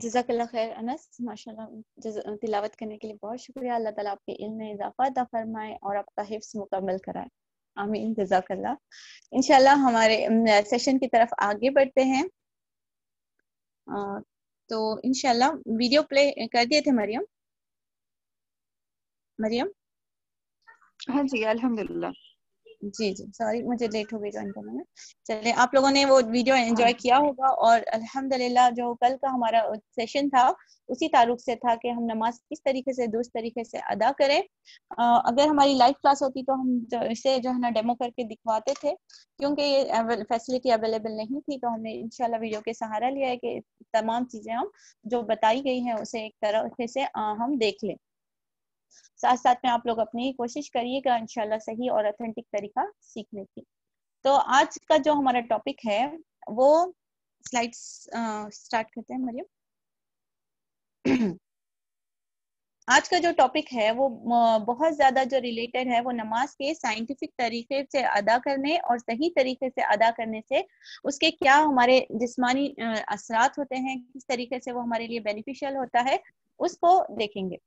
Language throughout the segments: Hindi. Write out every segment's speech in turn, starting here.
जजाकल्ला खैर, अनस। माशाल्लाह तिलावत करने के लिए बहुत शुक्रिया। अल्लाह ताला आपके इल्म में इजाफा अता फरमाए और आपका हिफ्स मुकम्मल कराए। आमीन जजाकल्ला इंशाल्लाह हमारे सेशन की तरफ़ आगे बढ़ते हैं। तो इंशाल्लाह वीडियो प्ले कर दिए थे मरियम। मरियम? हाँ जी, अल्हम्दुलिल्लाह। जी जी सॉरी मुझे लेट हो गई ज्वाइन करने में। चलिए, आप लोगों ने वो वीडियो एंजॉय किया होगा और अल्हम्दुलिल्लाह जो कल का हमारा सेशन था, उसी तारुक से था कि हम नमाज़ किस तरीके से, दुरुस्त तरीके से अदा करें। अगर हमारी लाइव क्लास होती तो हम इसे जो है ना डेमो करके दिखवाते थे, क्योंकि ये फैसिलिटी अवेलेबल नहीं थी तो हमने इंशाल्लाह वीडियो के सहारा लिया है कि तमाम चीज़ें हम, जो बताई गई हैं, उसे एक तरह से हम देख लें। साथ साथ में आप लोग अपनी कोशिश करिएगा, इंशाल्लाह सही और ऑथेंटिक तरीका सीखने की। तो आज का जो हमारा टॉपिक है, वो स्लाइड्स स्टार्ट करते हैं, मरियम। आज का जो टॉपिक है, वो बहुत ज़्यादा जो रिलेटेड है, वो नमाज़ के साइंटिफिक तरीके से अदा करने और सही तरीके से अदा करने से उसके क्या हमारे जिस्मानी असरात होते हैं, किस तरीके से वो हमारे लिए बेनिफिशियल होता है, उसको देखेंगे।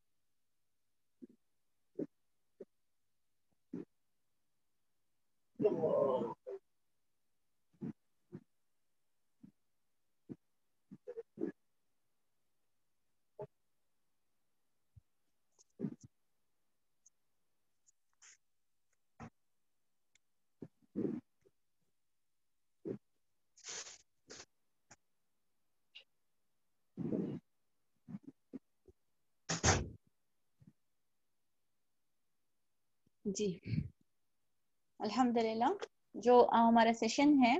जी। अल्हम्दुलिल्लाह जो हमारा सेशन है।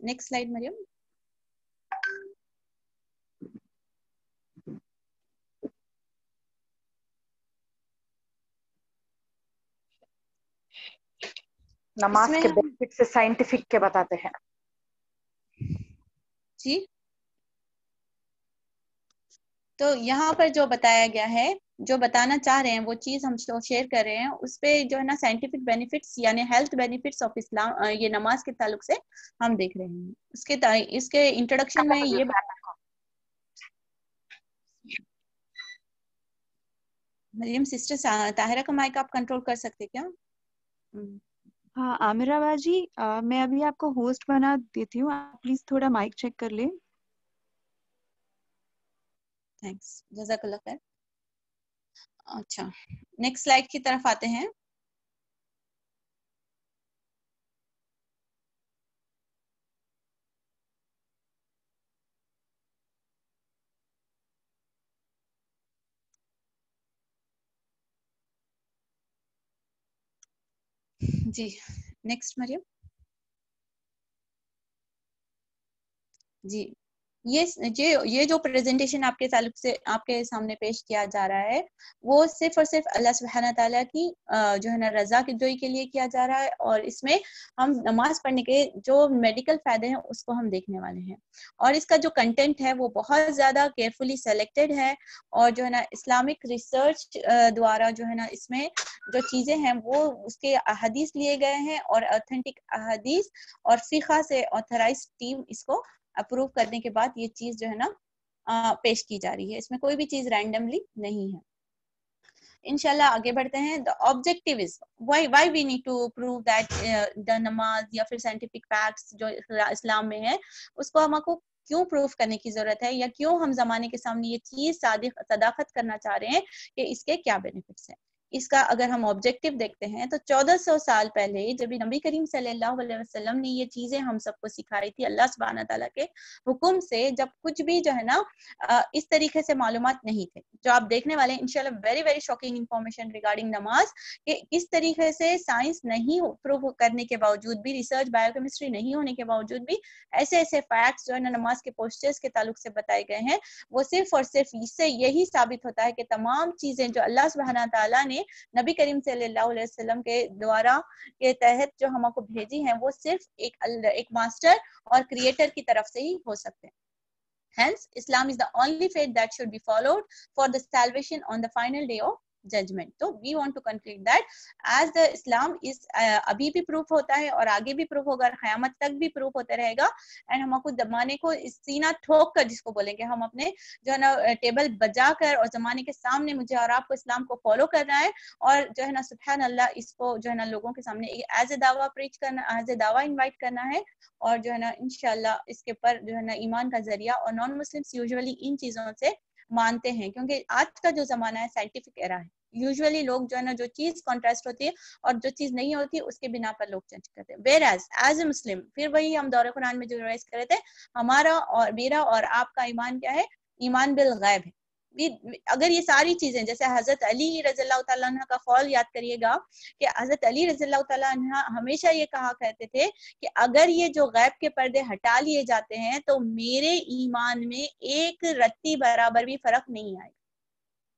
नेक्स्ट स्लाइड मरियम नमाज़ के बेनिफिट से साइंटिफिक के बताते हैं। जी। तो यहाँ पर जो बताया गया है जो बताना चाह रहे हैं वो चीज़ हम शेयर कर रहे हैं उस पर जो है ना साइंटिफिक बेनिफिट्स यानी हेल्थ बेनिफिट्स ऑफ़ इस्लाम ये नमाज़ के ताल्लुक से हम देख रहे हैं। इसके इसके इंट्रोडक्शन में ये बात मरियम सिस्टर ताहिरा का माइक आप कंट्रोल कर सकते क्या? हाँ आमिरा बाजी आ, मैं अभी आपको होस्ट बना देती हूँ आप प्लीज़ थोड़ा माइक चेक कर ले। थैंक्स जजाकल्ला खैर। अच्छा नेक्स्ट स्लाइड की तरफ़ आते हैं। जी नेक्स्ट मरियम। जी ये ये ये जो प्रेजेंटेशन आपके ताल्लुक से, आपके सामने पेश किया जा रहा है, वो सिर्फ़ और सिर्फ़ अल्लाह सुबहाना ताला की जो है ना, रजा की जोई के लिए किया जा रहा है और इसमें हम नमाज़ पढ़ने के जो मेडिकल फ़ायदे हैं, उसको हम देखने वाले हैं। और इसका जो कंटेंट है, वो बहुत ज़्यादा केयरफुली सेलेक्टेड है और जो है ना इस्लामिक रिसर्च द्वारा जो है ना, इसमें जो चीज़ें हैं, वो उसके अहदीस लिए गए हैं और ऑथेंटिक अहदीस और फिका से ऑथराइज टीम इसको अप्रूव करने के बाद ये चीज़ जो है ना पेश की जा रही है। इसमें कोई भी चीज़ रैंडमली नहीं है। इनशाला आगे बढ़ते हैं। The objective is why why we need to prove that the नमाज़ या फिर साइंटिफिक फैक्ट्स जो इस्लाम में है, उसको हमको क्यों प्रूफ करने की ज़रूरत है या क्यों हम जमाने के सामने ये चीज़ सदाकत करना चाह रहे हैं कि इसके क्या बेनिफिट्स हैं। इसका अगर हम ऑब्जेक्टिव देखते हैं तो 1400 साल पहले जब नबी करीम सल्लल्लाहु अलैहि वसल्लम ने ये चीज़ें हम सबको सिखाई थी अल्लाह सुबहाना ताला के हुक्म से, जब कुछ भी जो है ना इस तरीके से मालूम नहीं थे। जो आप देखने वाले इंशाल्लाह very very shocking information regarding नमाज़, कि किस तरीके से साइंस नहीं प्रूव करने के बावजूद भी रिसर्च बायोकेमिस्ट्री नहीं होने के बावजूद भी ऐसे ऐसे फैक्ट्स जो है ना, नमाज़ के पोस्टर्स के ताल्लुक से बताए गए हैं, वो सिर्फ़ और सिर्फ़ इससे यही साबित होता है कि तमाम चीज़ें जो अल्लाह सुबहाना ताला ने ने नबी करीम सल्लाम के द्वारा के तहत जो हमको भेजी हैं वो सिर्फ़ एक एक मास्टर और क्रिएटर की तरफ़ से ही हो सकते हैं Hence, Islam is the only faith that should be followed for the salvation on the final day of judgement तो we want to conclude that as the Islam इस अभी भी प्रूफ होता है और आगे भी प्रूफ होगा क़यामत तक भी प्रूफ होता रहेगा एंड हम आपको जमाने को सीना ठोक कर जिसको बोलेंगे, हम अपने जो है ना टेबल बजा कर और जमाने के सामने मुझे और आपको इस्लाम को फॉलो करना है और जो है ना सुबहान अल्लाह इसको जो है ना, लोगों के सामने एज ए दावा प्रीच करना एज ए दावा इन्वाइट करना है और जो है ना इनशाला इसके पर जो है ना, ईमान का ज़रिया और नॉन मुस्लिम्स यूजुअली इन चीज़ों से मानते हैं क्योंकि आज का जो जमाना है साइंटिफिक एरा है। यूजुअली लोग जो है ना, जो चीज़ कॉन्ट्रास्ट होती है और जो चीज़ नहीं होती, उसके बिना पर लोग चेंज करते हैं। Where as as a Muslim फिर वही हम दौरे कुरान में जो रिवाइज कर रहे थे, हमारा और मेरा और आपका ईमान क्या है? ईमान बिल गैब है अगर ये सारी चीज़ें, जैसे हज़रत अली रजील्ला का कौल याद करिएगा कि हज़रत अली रजील्ला हमेशा ये कहा करते थे कि अगर ये जो गैब के पर्दे हटा लिए जाते हैं तो मेरे ईमान में एक रत्ती बराबर भी फ़र्क नहीं आएगा।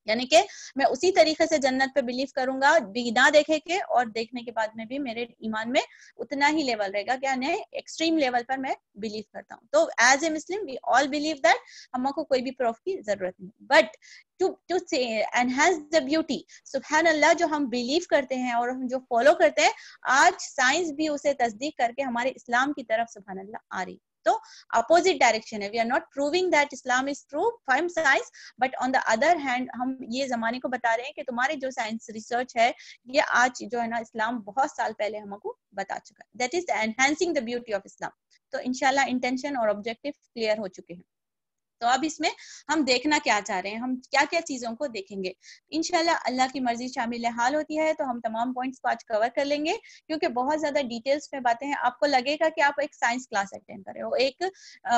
यानी कि मैं उसी तरीके से जन्नत पे बिलीव करूँगा बिना देखे के और देखने के बाद में भी मेरे ईमान में उतना ही लेवल रहेगा क्या नहीं एक्सट्रीम लेवल पर मैं बिलीव करता हूँ। तो as a Muslim we all believe that हमको कोई भी प्रूफ की ज़रूरत नहीं but to to enhance the beauty सुबहान अल्लाह जो हम बिलीव करते हैं और हम जो फॉलो करते हैं, आज साइंस भी उसे तस्दीक करके हमारे इस्लाम की तरफ़ सुबहान अल्लाह आ रही तो अपोजिट डायरेक्शन है. We are not proving that Islam is true from science but on the other hand हम ये जमाने को बता रहे हैं कि तुम्हारे जो साइंस रिसर्च है, ये आज जो है ना इस्लाम बहुत साल पहले हमको बता चुका है. That is enhancing the beauty of Islam तो इनशाला इंटेंशन और ऑब्जेक्टिव क्लियर हो चुके हैं. तो अब इसमें हम देखना क्या चाह रहे हैं, हम क्या क्या चीज़ों को देखेंगे। इनशाला अल्लाह की मर्ज़ी शामिल हाल होती है तो हम तमाम पॉइंट्स को आज कवर कर लेंगे, क्योंकि बहुत ज़्यादा डिटेल्स में बातें हैं। आपको लगेगा कि आप एक साइंस क्लास अटेंड कर रहे हो, एक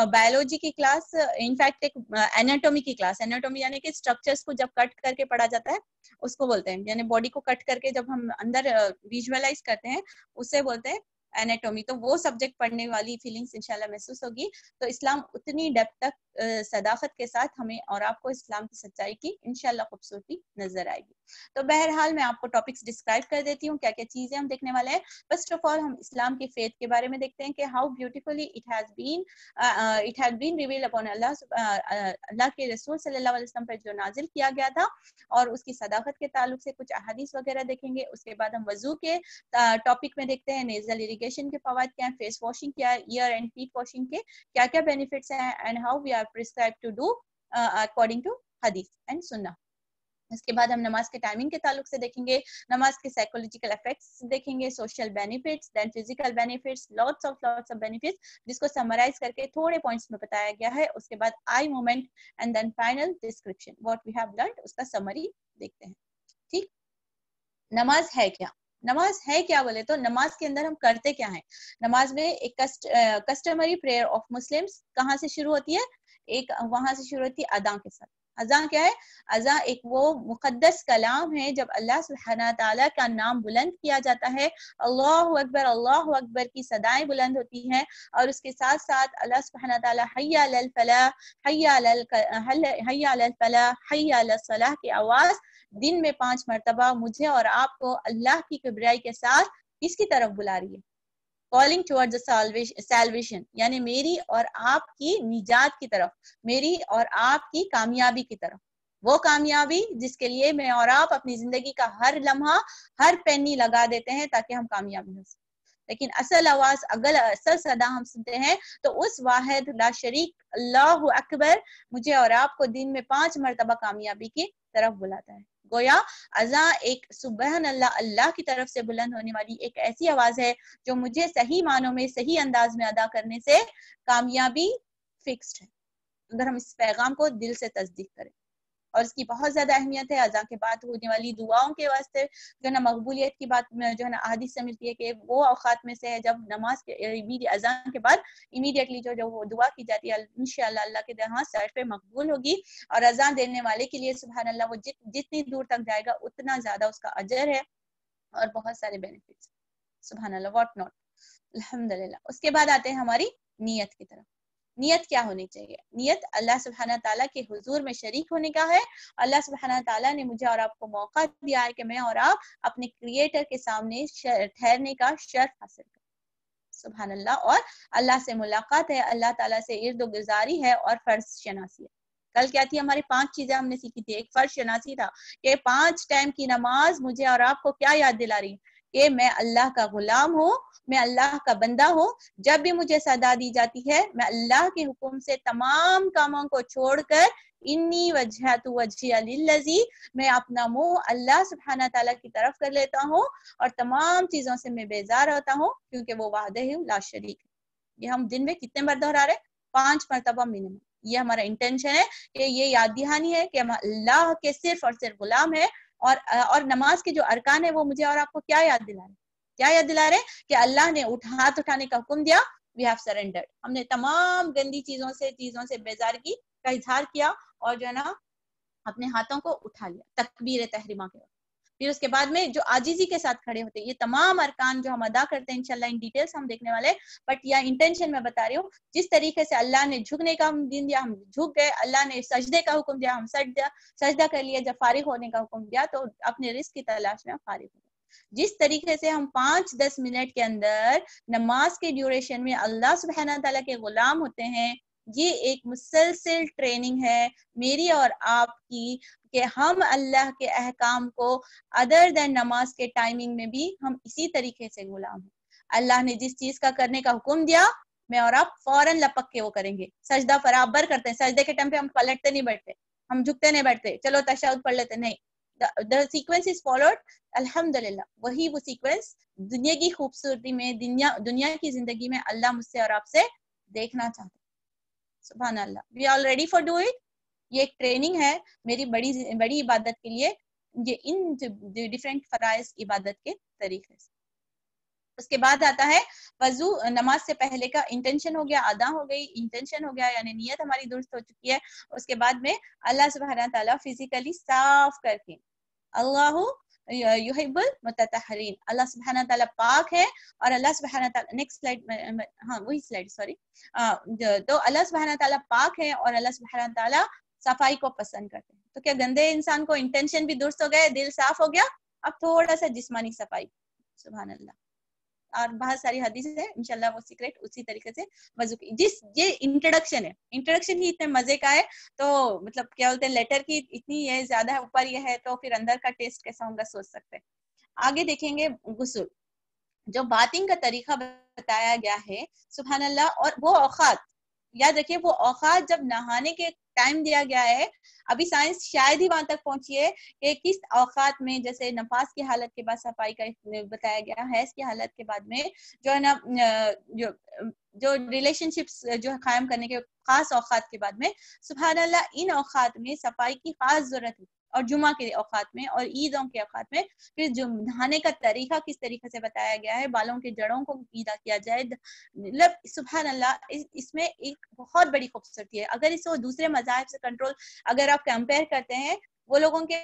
बायोलॉजी की क्लास इनफैक्ट एक एनाटोमी की क्लास एनाटोमी यानी कि स्ट्रक्चर्स को जब कट करके पढ़ा जाता है, उसको बोलते हैं। यानी बॉडी को कट करके जब हम अंदर विजुअलाइज करते हैं उससे बोलते हैं एनाटोमी तो वो सब्जेक्ट पढ़ने वाली फीलिंग्स इंशाल्लाह महसूस होगी। तो इस्लाम उतनी डेप्थ तक सदाकत के साथ हमें और आपको इस्लाम की सच्चाई की इनशाला खूबसूरती नज़र आएगी। तो बहरहाल मैं आपको टॉपिक्स डिस्क्राइब कर देती हूँ क्या क्या चीज़ें हम देखने वाले हैं। फ़र्स्ट ऑफ़ ऑल हम इस्लाम की फेथ के बारे में देखते हैं कि how beautifully it has been it has been reveal upon Allah अल्लाह के रसूल सल्लल्लाहु अलैहि वसल्लम पर जो नाजिल किया गया था और उसकी सदाकत के ताल्लुक से कुछ अहदीस वगैरह देखेंगे। उसके बाद हम वज़ू के टॉपिक में देखते हैं नेजल इरीगेशन के फवाद क्या है फेस वॉशिंग क्या है ईयर एंड फीट वॉशिंग के क्या क्या बेनिफिट्स हैं and how we are prescribe to do according to हदीस एंड सुन्ना इसके बाद हम नमाज़ के टाइमिंग के ताल्लुक से देखेंगे, नमाज़ के साइकोलॉजिकल इफेक्ट्स देखेंगे social benefits then physical benefits lots of lots of benefits जिसको समराइज करके थोड़े पॉइंट्स में बताया गया है, उसके बाद eye movement and then final description what we have learned उसका समरी देखते हैं। ठीक? नमाज़ है क्या? नमाज़ है क्या बोले? तो नमाज़ के अंदर हम करते क्या है? नमाज़ में एक कस्ट, कस्टमरी प्रेयर ऑफ़ मुस्लिम्स कहाँ से शुरू होती है? एक वहाँ से शुरू होती है अदा के साथ। अजा क्या है? अजा एक वो मुकद्दस कलाम है जब अल्लाह सुबहाना का नाम बुलंद किया जाता है। अल्लाह अकबर अल्लाह अकबर की सदाएँ बुलंद होती हैं और उसके साथ साथ अल्लाह सुबहाना ताला फलाह हैया हैया फलाह हैया सलाह की आवाज़ दिन में पाँच मरतबा मुझे और आपको अल्लाह की कबराई के साथ किसकी तरफ़ बुला रही है। कॉलिंग टुवर्ड सेल्वेशन यानी मेरी और आपकी निजात की तरफ़, मेरी और आपकी कामयाबी की तरफ़। वो कामयाबी जिसके लिए मैं और आप अपनी ज़िंदगी का हर लम्हा, हर पेनी लगा देते हैं ताकि हम कामयाबी हो सके। लेकिन असल आवाज़ अगर असल सदा हम सुनते हैं तो उस वाहिद, ला शरीक, अल्लाह अकबर मुझे और आपको दिन में पाँच मरतबा कामयाबी की तरफ़ बुलाता है। गोया, अजा एक सुबह अल्लाह अल्लाह की तरफ़ से बुलंद होने वाली एक ऐसी आवाज़ है जो मुझे सही मानों में, सही अंदाज में अदा करने से कामयाबी फिक्स्ड है। अगर हम इस पैगाम को दिल से तस्दीक करें। और इसकी बहुत ज़्यादा अहमियत है। अजा के बाद होने वाली दुआओं के वास्ते जो है ना मकबूलियत की बात, जो है ना अहादी से मिलती है कि वो अवकात में से है जब नमाज़ के अजान के बाद इमीडिएटली जो जो वो दुआ की जाती है इन अल्लाह के यहाँ सर्ट पे मकबूल होगी। और अजान देने वाले के लिए सुबह अल्लाह वो जित, जितनी दूर तक जाएगा, उतना ज़्यादा उसका अजर है और बहुत सारे बेनिफिट सुबह अल्लाह वॉट नॉट अलहमदुल्ला उसके बाद आते हैं हमारी नीयत की तरफ़। नियत क्या होनी चाहिए? नियत अल्लाह सुबहाना ताला के हुजूर में शरीक होने का है। अल्लाह सुबहाना ताला ने मुझे और आपको मौका दिया है कि मैं और आप अपने क्रिएटर के सामने ठहरने का शर्फ हासिल करें। सुबहान अल्लाह और अल्लाह से मुलाकात है। अल्लाह ताला से इर्द गुजारी है और फ़र्ज़ शनासी है। कल क्या थी? हमारी पाँच चीज़ें हमने सीखी थी। एक फ़र्ज़ शनासी था कि पाँच टाइम की नमाज़ मुझे और आपको क्या याद दिला रही कि मैं अल्लाह का गुलाम हूँ, मैं अल्लाह का बंदा हूँ। जब भी मुझे सदा दी जाती है, मैं अल्लाह के हुक्म से तमाम कामों को छोड़कर इन्नी वजह तो वजी मैं अपना मुँह अल्लाह सुबहाना तला की तरफ़ कर लेता हूँ और तमाम चीज़ों से मैं बेजार होता हूँ, क्योंकि वो वादे ला शरीक ये हम दिन में कितने बार दोहरा रहे पाँच मरतबा मिनिमम। ये हमारा इंटेंशन है कि ये याद दहानी है कि हम अल्लाह के सिर्फ़ और सिर्फ़ गुलाम है और और नमाज़ के जो अरकान है वो मुझे और आपको क्या याद दिला रहे क्या याद दिला रहे कि अल्लाह ने उठ, हाथ उठाने का हुक्म दिया वी हैव सरेंडर्ड हमने तमाम गंदी चीज़ों से चीज़ों से बेजारगी का इजहार किया और जो है ना, अपने हाथों को उठा लिया तकबीर तहरीमा के फिर उसके बाद में जो आजीजी के साथ खड़े होते हैं, ये तमाम अरकान जो हम अदा करते हैं, इंशाल्लाह इन डिटेल्स हम देखने वाले बट या इंटेंशन में बता रही हूँ, जिस तरीके से अल्लाह ने झुकने का दिन दिया, हम झुक गए, अल्लाह ने सजदे का हुक्म दिया, हम सजदा सजदा कर लिया, जब फारिग होने का हुक्म दिया तो अपने रिस्क की तलाश में फारिग हो जिस तरीके से हम पाँच दस मिनट के अंदर नमाज़ के ड्यूरेशन में अल्लाह सुबहाना तला के गुलाम होते हैं, ये एक मुसलसल ट्रेनिंग है, मेरी और आपकी कि हम अल्लाह के अहकाम को अदर देन नमाज़ के टाइमिंग में भी हम इसी तरीके से गुलाम हैं। अल्लाह ने जिस चीज़ का करने का हुक्म दिया, मैं और आप फ़ौरन लपक के वो करेंगे। सजदा बराबर करते हैं। सजदे के टाइम पे हम पलटते नहीं बैठते। हम झुकते नहीं बैठते। चलो तशाउद पढ़ लेते नहीं। सीक्वेंस इज़ फॉलोड अल्हम्दुलिल्लाह। वही वो सीक्वेंस दुनिया की खूबसूरती में, दुनिया दुनिया की ज़िंदगी में अल्लाह मुझसे और आपसे देखना चाहते सुबह अल्लाह। We are ready for do it ये एक ट्रेनिंग है मेरी बड़ी बड़ी इबादत के लिए, ये इन डिफरेंट फराइज इबादत के तरीके से। उसके बाद आता है, वज़ू, नमाज़ से पहले का इंटेंशन हो गया अदा हो गई इंटेंशन हो गया, यानी नियत हमारी दुरुस्त हो चुकी है। उसके बाद में अल्लाह सुबहाना ताला फिजिकली साफ़ करके, अल्लाह युहिबुल मुततहरीन, अल्लाह सुबहाना ताला पाक है और अल्लाह सुबहाना नेक्स्ट स्लाइड हाँ वही स्लाइड सॉरी तो अल्लाह सुबहाना ताला पाक है और अल्लाह सुबहाना ताला सफ़ाई को पसंद करते हैं। तो क्या गंदे इंसान को इंटेंशन भी दुरुस्त हो गया, दिल साफ़ हो गया? अब थोड़ा सा जिस्मानी सफ़ाई सुबह अल्लाह और बहुत सारी हदीस है इनशाला वो सीक्रेट उसी तरीके से वज़ू की। जिस, ये इंट्रोडक्शन है इंट्रोडक्शन ही इतने मज़े का है तो मतलब क्या बोलते हैं लेटर की इतनी है, ज़्यादा है ऊपर ये है तो फिर अंदर का टेस्ट कैसा होगा, सोच सकते हैं। आगे देखेंगे गुसल। जो बातिंग का तरीका बताया गया है सुबह अल्लाह और वो औकात याद रखिए, वो औकात जब नहाने के टाइम दिया गया है, अभी साइंस शायद ही वहाँ तक पहुँची है कि किस औकात में, जैसे नफास की हालत के बाद, सफ़ाई का बताया गया है की हालत के बाद में, जो है ना जो जो रिलेशनशिप्स जो है कायम करने के खास औकात के बाद में सुबह अल्लाह, इन औकात में सफ़ाई की खास ज़रूरत है। और जुमा के औकात में और ईदों के औकात में। फिर जो नहाने का तरीका किस तरीके से बताया गया है बालों के जड़ों को पीदा किया जाए। मतलब सुबह अल्लाह इस, इसमें एक बहुत बड़ी खूबसूरती है। अगर इसको दूसरे मजाहब से कंट्रोल अगर आप कंपेयर करते हैं वो लोगों के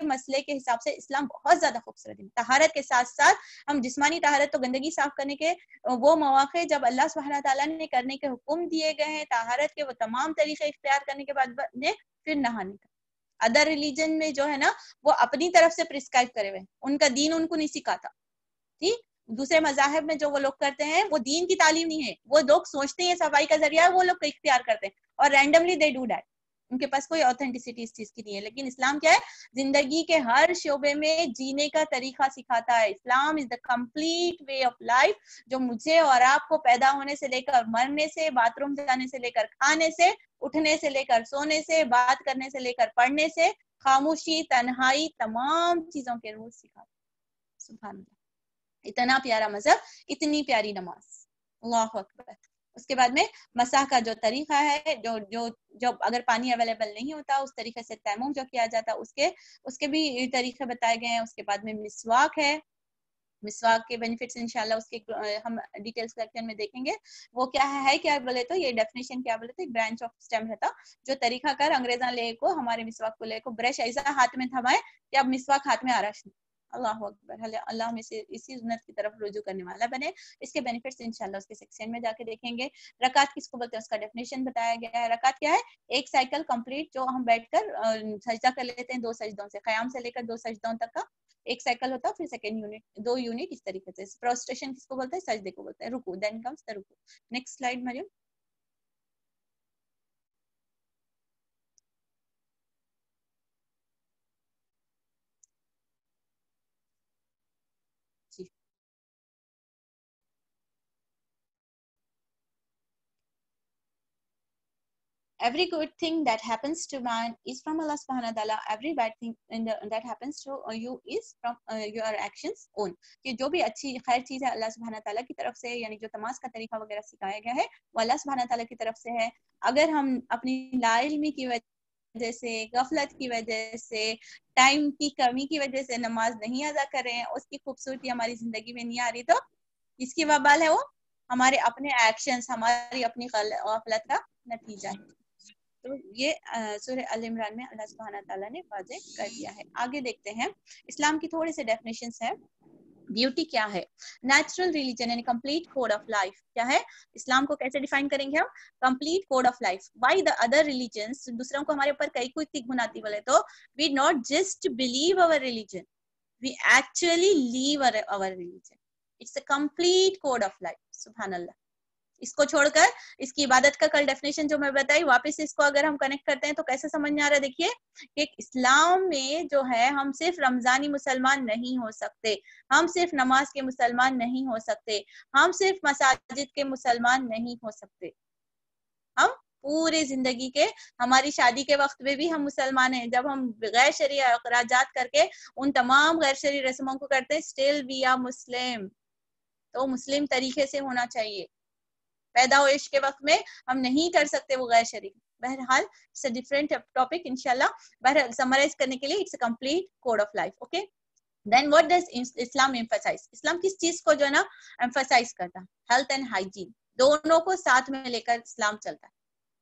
मसले के हिसाब से इस्लाम बहुत ज़्यादा खूबसूरत है। तहारत के साथ साथ हम जिस्मानी तहारत तो गंदगी साफ़ करने के वो मौके जब अल्लाह सुबहाना ताला ने करने के हुक्म दिए गए हैं तहारत के वो तमाम तरीके इख्तियार करने के बाद फिर नहाने का। अदर रिलीजन में जो है ना, वो अपनी तरफ़ से प्रिस्क्राइब करे हुए उनका दीन उनको नहीं सिखाता। ठीक? दूसरे मजाहब में जो वो लोग करते हैं, वो दीन की तालीम नहीं है। वो लोग सोचते हैं, सफ़ाई का ज़रिया वो लोग इख्तियार करते हैं। और रैंडमली दे डू डैट उनके पास कोई ऑथेंटिसिटी इस चीज़ की नहीं है। लेकिन इस्लाम क्या है? ज़िंदगी के हर शोबे में जीने का तरीका सिखाता है। Islam is the complete way of life जो मुझे और आपको पैदा होने से लेकर, मरने से, बाथरूम जाने से लेकर, खाने से, उठने से लेकर, सोने से, बात करने से लेकर, पढ़ने से, खामोशी, तन्हाई तमाम चीज़ों के रूल सिखाता सुबह इतना प्यारा मज़हब, इतनी प्यारी नमाज़। अल्लाह अकबर। उसके बाद में मसाह का जो तरीका है जो जो जब अगर पानी अवेलेबल नहीं होता उस तरीके से तैमूम जो किया जाता उसके उसके भी तरीके बताए गए हैं। उसके बाद में मिसवाक है। मिसवाक के बेनिफिट्स इंशाल्लाह उसके हम डिटेल्स सेक्शन में देखेंगे। वो क्या है, है क्या बोले तो ये डेफिनेशन क्या बोले तो एक ब्रांच ऑफ़ स्टेम रहता। जो तरीका कर अंग्रेजा ले को हमारे मिसवाक को ले को ब्रश ऐसा हाथ में थमाए कि अब मिसवाक हाथ में आ रहा अल्लाह अकबर। अल्लाह में से इसी सुन्नत की तरफ़ रुजू करने वाला बने। इसके बेनिफिट्स इंशाल्लाह उसके सेक्शन में जाके देखेंगे। रकात किसको बोलते हैं? उसका डेफिनेशन बताया गया है। रकात क्या है? एक साइकिल कंप्लीट जो हम बैठकर सजदा कर लेते हैं दो सजदों से। कयाम से लेकर दो सजदों तक का एक साइकिल होता है, फिर सेकेंड यूनिट दो यूनिट इस तरीके से। प्रोस्ट्रेशन किसको बोलते हैं? सजदे को बोलते हैं। रुकू देन कम्स द रुकू। Next slide Mariam. Every good thing that happens to man is from Allah subhanahu wa ta'ala. Every bad thing the, that happens to you is from uh, your actions own. कि जो भी अच्छी खैर चीज़ है अल्लाह सुबहाना ताला की तरफ़ से यानी जो तमाश का तरीका वगैरह सिखाया गया है वो अल्लाह सुबहाना ताला की तरफ़ से है। अगर हम अपनी लाइलमी की वजह से गफलत की वजह से टाइम की कमी की वजह से नमाज़ नहीं अदा कर रहे हैं उसकी खूबसूरती हमारी ज़िंदगी में नहीं आ रही तो इसकी वबाल है वो हमारे अपने एक्शंस हमारी अपनी गफलत का नतीजा है। तो ये सूर्य अल इमरान में अल्लाह सुबहाना ताला ने वाजे कर दिया है। आगे देखते हैं। इस्लाम की थोड़े से डेफिनेशन है। ब्यूटी क्या है? नेचुरल रिलीजन यानी कंप्लीट कोड ऑफ़ लाइफ क्या है? इस्लाम को कैसे डिफाइन करेंगे हम? Complete code of life why the other religion दूसरों को हमारे ऊपर कई कोई तिक गुनाती बोले तो we not just believe our religion we actually live our religion it's a complete code of life सुबहान अल्लाह इसको छोड़कर, इसकी इबादत का कल डेफिनेशन जो मैं बताई, वापस इसको अगर हम कनेक्ट करते हैं तो कैसे समझ में आ रहा है? देखिए कि इस्लाम में जो है, हम सिर्फ़ रमजानी मुसलमान नहीं हो सकते। हम सिर्फ़ नमाज़ के मुसलमान नहीं हो सकते। हम सिर्फ़ मसाजिद के मुसलमान नहीं हो सकते। हम पूरे ज़िंदगी के, हमारी शादी के वक्त में भी हम मुसलमान हैं। जब हम गैर शरी अखराजात करके उन तमाम गैर शरी रस्मों को करते हैं स्टिल वी आर मुस्लिम तो मुस्लिम तरीके से होना चाहिए। पैदा हो के वक्त में, हम नहीं कर सकते वो गैर शरीक। बहरहाल इट्स अ डिफरेंट टॉपिक इंशाल्लाह। बहरहाल समराइज करने के लिए it's a complete code of life okay then what does Islam emphasize Islam किस चीज़ को जो है ना एम्फसाइज करता? है हेल्थ एंड हाइजीन दोनों को साथ में लेकर इस्लाम चलता है,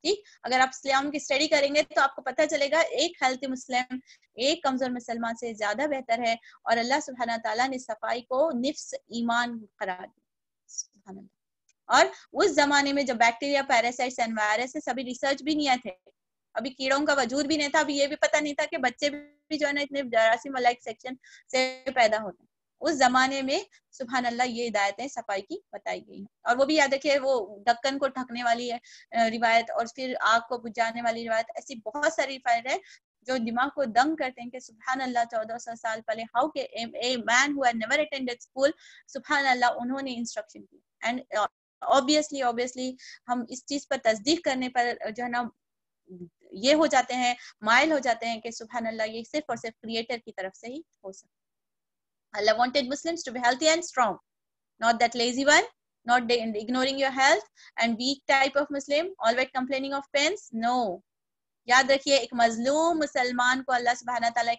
ठीक? अगर आप इस्लाम की स्टडी करेंगे तो आपको पता चलेगा, एक हेल्थी मुस्लिम एक कमज़ोर मुसलमान से ज़्यादा बेहतर है, और अल्लाह सुबहाना ताला ने सफ़ाई को निफ्स ईमान करार दिया। और उस जमाने में जब बैक्टीरिया पैरासाइट्स एंड वायरस है सभी रिसर्च भी नहीं थे, अभी कीड़ों का वजूद भी नहीं था, अभी ये भी पता नहीं था कि बच्चे भी जो है ना इतने जरासीम लाइक सेक्शन से पैदा होते हैं। उस जमाने में सुबहान अल्लाह ये हिदायतें सफ़ाई की बताई गई हैं। और वो भी याद रखिए, वो ढक्कन को ढकने वाली है रिवायत, और फिर आग को बुझाने वाली रिवायत, ऐसी बहुत सारी रिवायत है जो दिमाग को दंग करते हैं कि सुबहान अल्लाह चौदह सौ साल पहले हाउ के man who never attended school सुबहान अल्लाह उन्होंने इंस्ट्रक्शन की। एंड ऑब्वियसली ऑब्वियसली हम इस चीज़ पर तस्दीक करने पर जो है ना, ये हो जाते हैं माइल हो जाते हैं कि सुबह अल्लाह ये सिर्फ़ और सिर्फ़ क्रिएटर की तरफ़ से ही हो सकता Allah wanted Muslims to be healthy and strong not that lazy one not ignoring your health and weak type of muslim, always complaining of pains, no. याद रखिए, एक मजलूम मुसलमान को अल्लाह सुबहाना ताला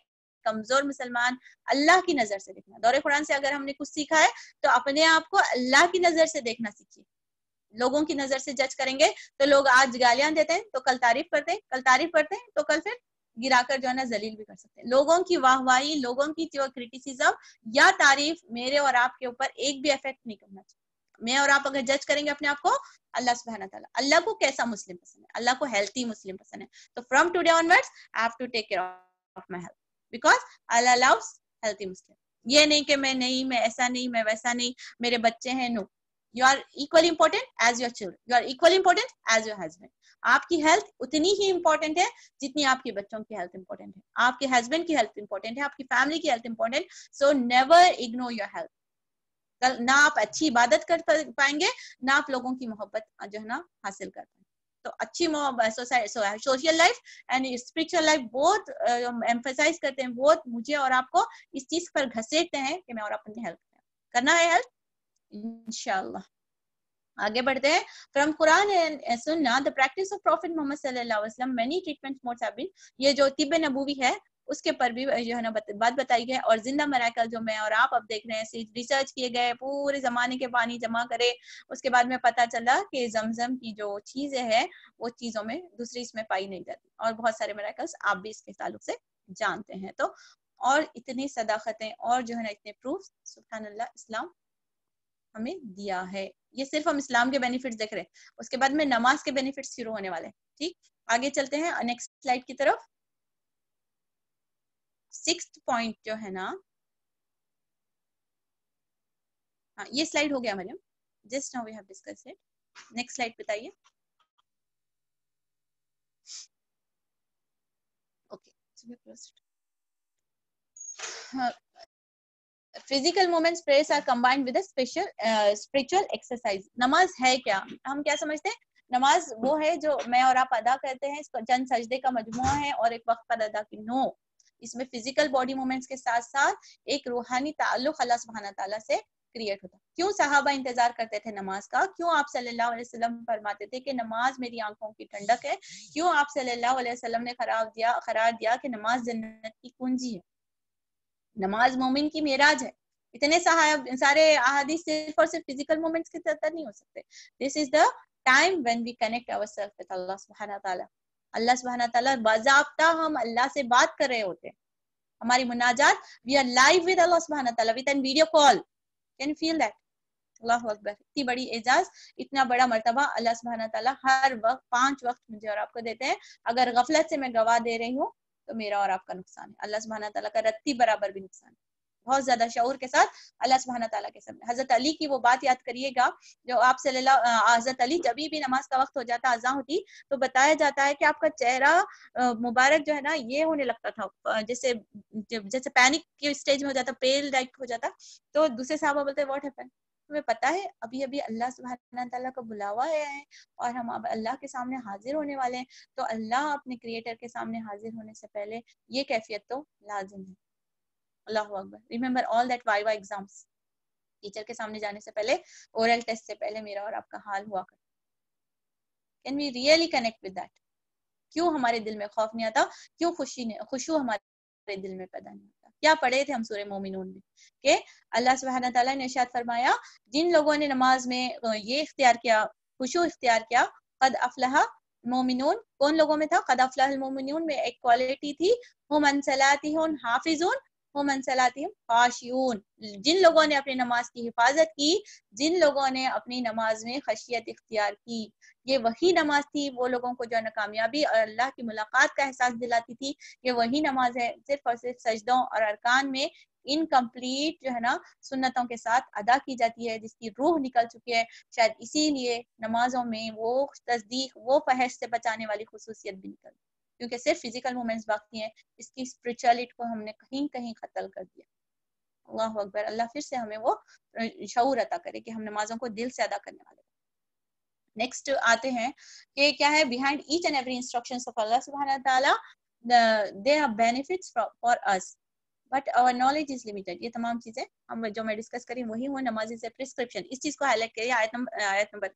कमज़ोर मुसलमान अल्लाह की नज़र से देखना। दौरे कुरान से अगर हमने कुछ सीखा है तो अपने आप को अल्लाह की नज़र से देखना सीखिए। लोगों की नज़र से जज करेंगे तो लोग आज गालियाँ देते हैं तो कल तारीफ़ करते हैं, कल तारीफ़ करते हैं तो कल फिर गिराकर जो है ना जलील भी कर सकते हैं। लोगों की वाहवाही, लोगों की जो क्रिटिसिज्म या तारीफ़ मेरे और आपके ऊपर एक भी इफ़ेक्ट नहीं करना चाहिए। मैं और आप अगर जज करेंगे अपने आप को, अल्लाह सुबहाना ताला अल्लाह को कैसा मुस्लिम पसंद है? अल्लाह को हेल्थी मुस्लिम पसंद है। तो from today onwards I have to take care of my health because Allah loves healthy Muslim ये नहीं कि मैं नहीं, मैं ऐसा नहीं, मैं वैसा नहीं, मेरे बच्चे हैं no you are equally important as your children you are equally important as your husband आपकी हेल्थ उतनी ही इंपॉर्टेंट है जितनी आपके बच्चों की हेल्थ इंपॉर्टेंट है. आपके हस्बैंड की हेल्थ इंपॉर्टेंट है, आपकी फैमिली की health important so never ignore your health कल ना आप अच्छी इबादत कर पाएँगे, ना आप लोगों की मोहब्बत, जो है ना, हासिल कर पाएँगे। तो अच्छी social life and spiritual life बहुत एम्फोसाइज करते हैं, बहुत मुझे और आपको इस चीज़ पर घसीटते हैं कि मैं और अपनी हेल्प करना है हेल्प इनशाला आगे बढ़ते हैं। फ्रॉम कुरान एंड सुन्ना the practice of prophet Muhammad सल्लल्लाहु अलैहि वसल्लम many treatment modes have been ये जो तिब नबूवी है उसके पर भी, जो है ना, बात बताई गई और ज़िंदा मराकल जो मैं और आप अब देख रहे हैं रिसर्च किए गए, पूरे जमाने के पानी जमा करे। उसके बाद में पता चला कि जमजम की जो चीज़ें है, वो चीज़ों में दूसरी इसमें पाई नहीं जाती। और बहुत सारे मराकल्स आप भी इसके ताल्लुक से जानते हैं। तो और इतनी सदाकतें और जो है ना, इतने प्रूफ अल्लाह इस्लाम हमें दिया है। ये सिर्फ़ हम इस्लाम के बेनिफिट्स देख रहे हैं। उसके बाद में नमाज़ के बेनिफिट्स शुरू होने वाले हैं। ठीक? आगे चलते हैं नेक्स्ट स्लाइड की तरफ़। सिक्स पॉइंट जो है ना हाँ ये स्लाइड हो गया Mariam just now we have discuss it next slide बताइए। Okay physical moments prayers are combined with special spiritual exercise नमाज़ है क्या? हम क्या समझते हैं? नमाज़ वो है जो मैं और आप अदा करते हैं चंद सजदे का मजमुआ है और एक वक्त पर अदा की। नो इसमें फ़िज़िकल बॉडी मूवमेंट्स के साथ साथ एक रूहानी ताल्लुक अल्लाह सुब्हाना ताला से क्रिएट होता। क्यों सहाबा इंतज़ार करते थे नमाज़ का? क्यों आप सल्लल्लाहु अलैहि वसल्लम फरमाते थे कि नमाज़ मेरी आँखों की ठंडक है? क्यों आप सल्लल्लाहु अलैहि वसल्लम ने खराब दिया करार दिया कि नमाज़ जन्नत की कुंजी है? नमाज़ मोमिन की मेराज है। इतने सारे अहादीस सिर्फ़ और सिर्फ़ फ़िज़िकल मोमेंट्स के तहत नहीं हो सकते। This is the time when we connect ourself with Allah सुब्हानहू ताला। अल्लाह सुबहाना ताला बाजाबता हम अल्लाह से बात कर रहे होते। हैं हमारी मुनाजात we are live with Allah सुबहाना ताला with an video call can feel that अल्लाह अकबर इतनी बड़ी एजाज, इतना बड़ा मरतबा अल्लाह सुबहाना ताला हर वक्त, पाँच वक्त मुझे और आपको देते हैं। अगर गफलत से मैं गवाह दे रही हूँ तो मेरा और आपका नुकसान है। अल्लाह सुबहाना ताला का रत्ती बराबर भी नुकसान है। बहुत ज़्यादा शऊर के साथ अल्लाह सुबहाना ताला के सामने। हज़रत अली की वो बात याद करिएगा, जो आप हज़रत अली जब भी नमाज़ का वक्त हो जाता, अजा होती तो बताया जाता है कि आपका चेहरा मुबारक जो है ना, ये होने लगता था। जैसे जैसे पैनिक के स्टेज में हो जाता, पेल लाइक हो जाता तो दूसरे साहबा बोलते व्हाट हैपन तुम्हें पता है अभी अभी अल्लाह सुबहाना ताला का बुलावा आया है और हम अब अल्लाह के सामने हाजिर होने वाले हैं। तो अल्लाह अपने क्रिएटर के सामने हाजिर होने से पहले ये कैफियत तो लाजिम है। अल्लाह Akbar. Remember all that viva exams teacher के सामने जाने से पहले ओरल टेस्ट से पहले मेरा और आपका हाल हुआ कर। Can we really connect with that क्यों हमारे दिल में खौफ नहीं आता? क्यों खुशी नहीं खुशू हमारे दिल में पैदा नहीं होता? क्या पढ़े थे हम सूर्य मोमिनून में? कि अल्लाह सुबहाना ताला ने इरशाद फरमाया, जिन लोगों ने नमाज़ में ये इख्तियार किया खुशू इख्तियार किया, कद अफलाहा मोमिनून। कौन लोगों में था? कद अफलाह मोमिनून में एक क्वालिटी थी हम अनसलाती हाफिजून। जिन लोगों ने अपनी नमाज़ की हिफाजत की, जिन लोगों ने अपनी नमाज़ में खशियत इख्तियार की, ये वही नमाज़ थी वो लोगों को जो है कामयाबी और अल्लाह की मुलाकात का एहसास दिलाती थी। ये वही नमाज़ है सिर्फ़ और सिर्फ़ सजदों और अरकान में इनकम्प्लीट जो है ना सुन्नतों के साथ अदा की जाती है, जिसकी रूह निकल चुकी है। शायद इसीलिए नमाजों में वो तस्दीक, वो फहश से बचाने वाली खसूसियत भी निकल क्योंकि सिर्फ़ फ़िज़िकल मूवमेंट्स बाकी हैं, इसकी स्पिरिचुअलिटी को हमने कहीं कहीं खतल कर दिया। अल्लाह अकबर। अल्लाह फिर से हमें वो शऊर अता करे कि हम नमाजों को दिल से अदा करने वाले नेक्स्ट आते हैं कि क्या है? Behind each and every instructions of Allah सुब्हानहू ताला they have benefits for us but our knowledge is limited ये तमाम चीज़ें हम जो मैं डिस्कस करी, वही हुआ नमाज़ इज़ ए प्रिस्क्रिप्शन इस चीज़ को हाईलाइट करिए, आयत नंबर आयत नंबर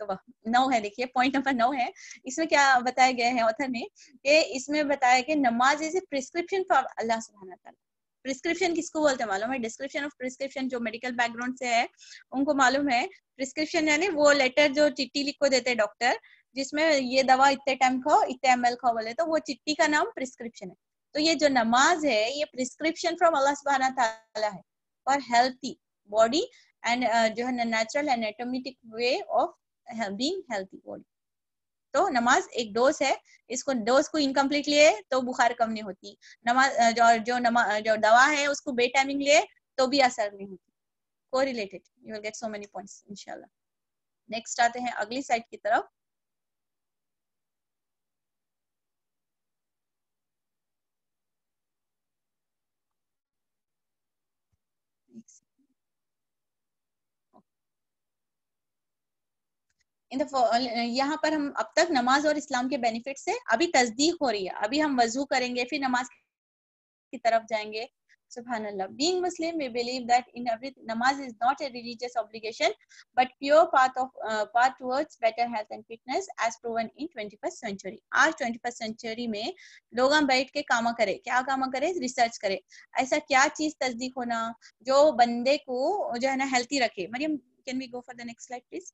तो नौ है, देखिए पॉइंट नंबर नौ है। इसमें क्या बताया गया है ऑथर ने कि इसमें बताया कि नमाज़ is a prescription for Allah सुबहाना ताला प्रिस्क्रिप्शन किसको बोलते हैं मालूम है? डिस्क्रिप्शन ऑफ़ प्रिस्क्रिप्शन जो मेडिकल बैकग्राउंड से है, उनको मालूम है। प्रिस्क्रिप्शन यानी वो लेटर जो चिट्ठी लिख को देते हैं डॉक्टर जिसमें ये दवा इतने टाइम खाओ, इतने एम एल खाओ बोले तो वो चिट्ठी का नाम प्रिस्क्रिप्शन है। तो ये जो नमाज़ है, ये प्रिस्क्रिप्शन फ्रॉम अल्लाह सुबहाना ताला है। फॉर हेल्थी बॉडी एंड जो है natural anatomic way of being healthy body तो नमाज़ एक डोज है, इसको डोज को इनकम्प्लीट लिए तो बुखार कम नहीं होती। नमाज़ जो जो नमाज़ जो दवा है, उसको बे टाइमिंग लिए तो भी असर नहीं होती। को related you will get so many point इंशाल्लाह नेक्स्ट आते हैं अगली साइड की तरफ़। इन यहाँ पर हम अब तक नमाज़ और इस्लाम के बेनिफिट से अभी तस्दीक हो रही है अभी हम वज़ू करेंगे फिर नमाज़ की तरफ़ जाएँगे Subhanallah. Being Muslim, we believe that in everything, namaz is not a religious obligation, but pure path of uh, path towards better health and fitness, as proven in 21st century. आज 21st century में लोग हम बैठ के कामा करे क्या कामा करे रिसर्च करे ऐसा क्या चीज़ तस्दीक होना जो बंदे को जो है ना हेल्थी रखे Mariam can we go for the next slide please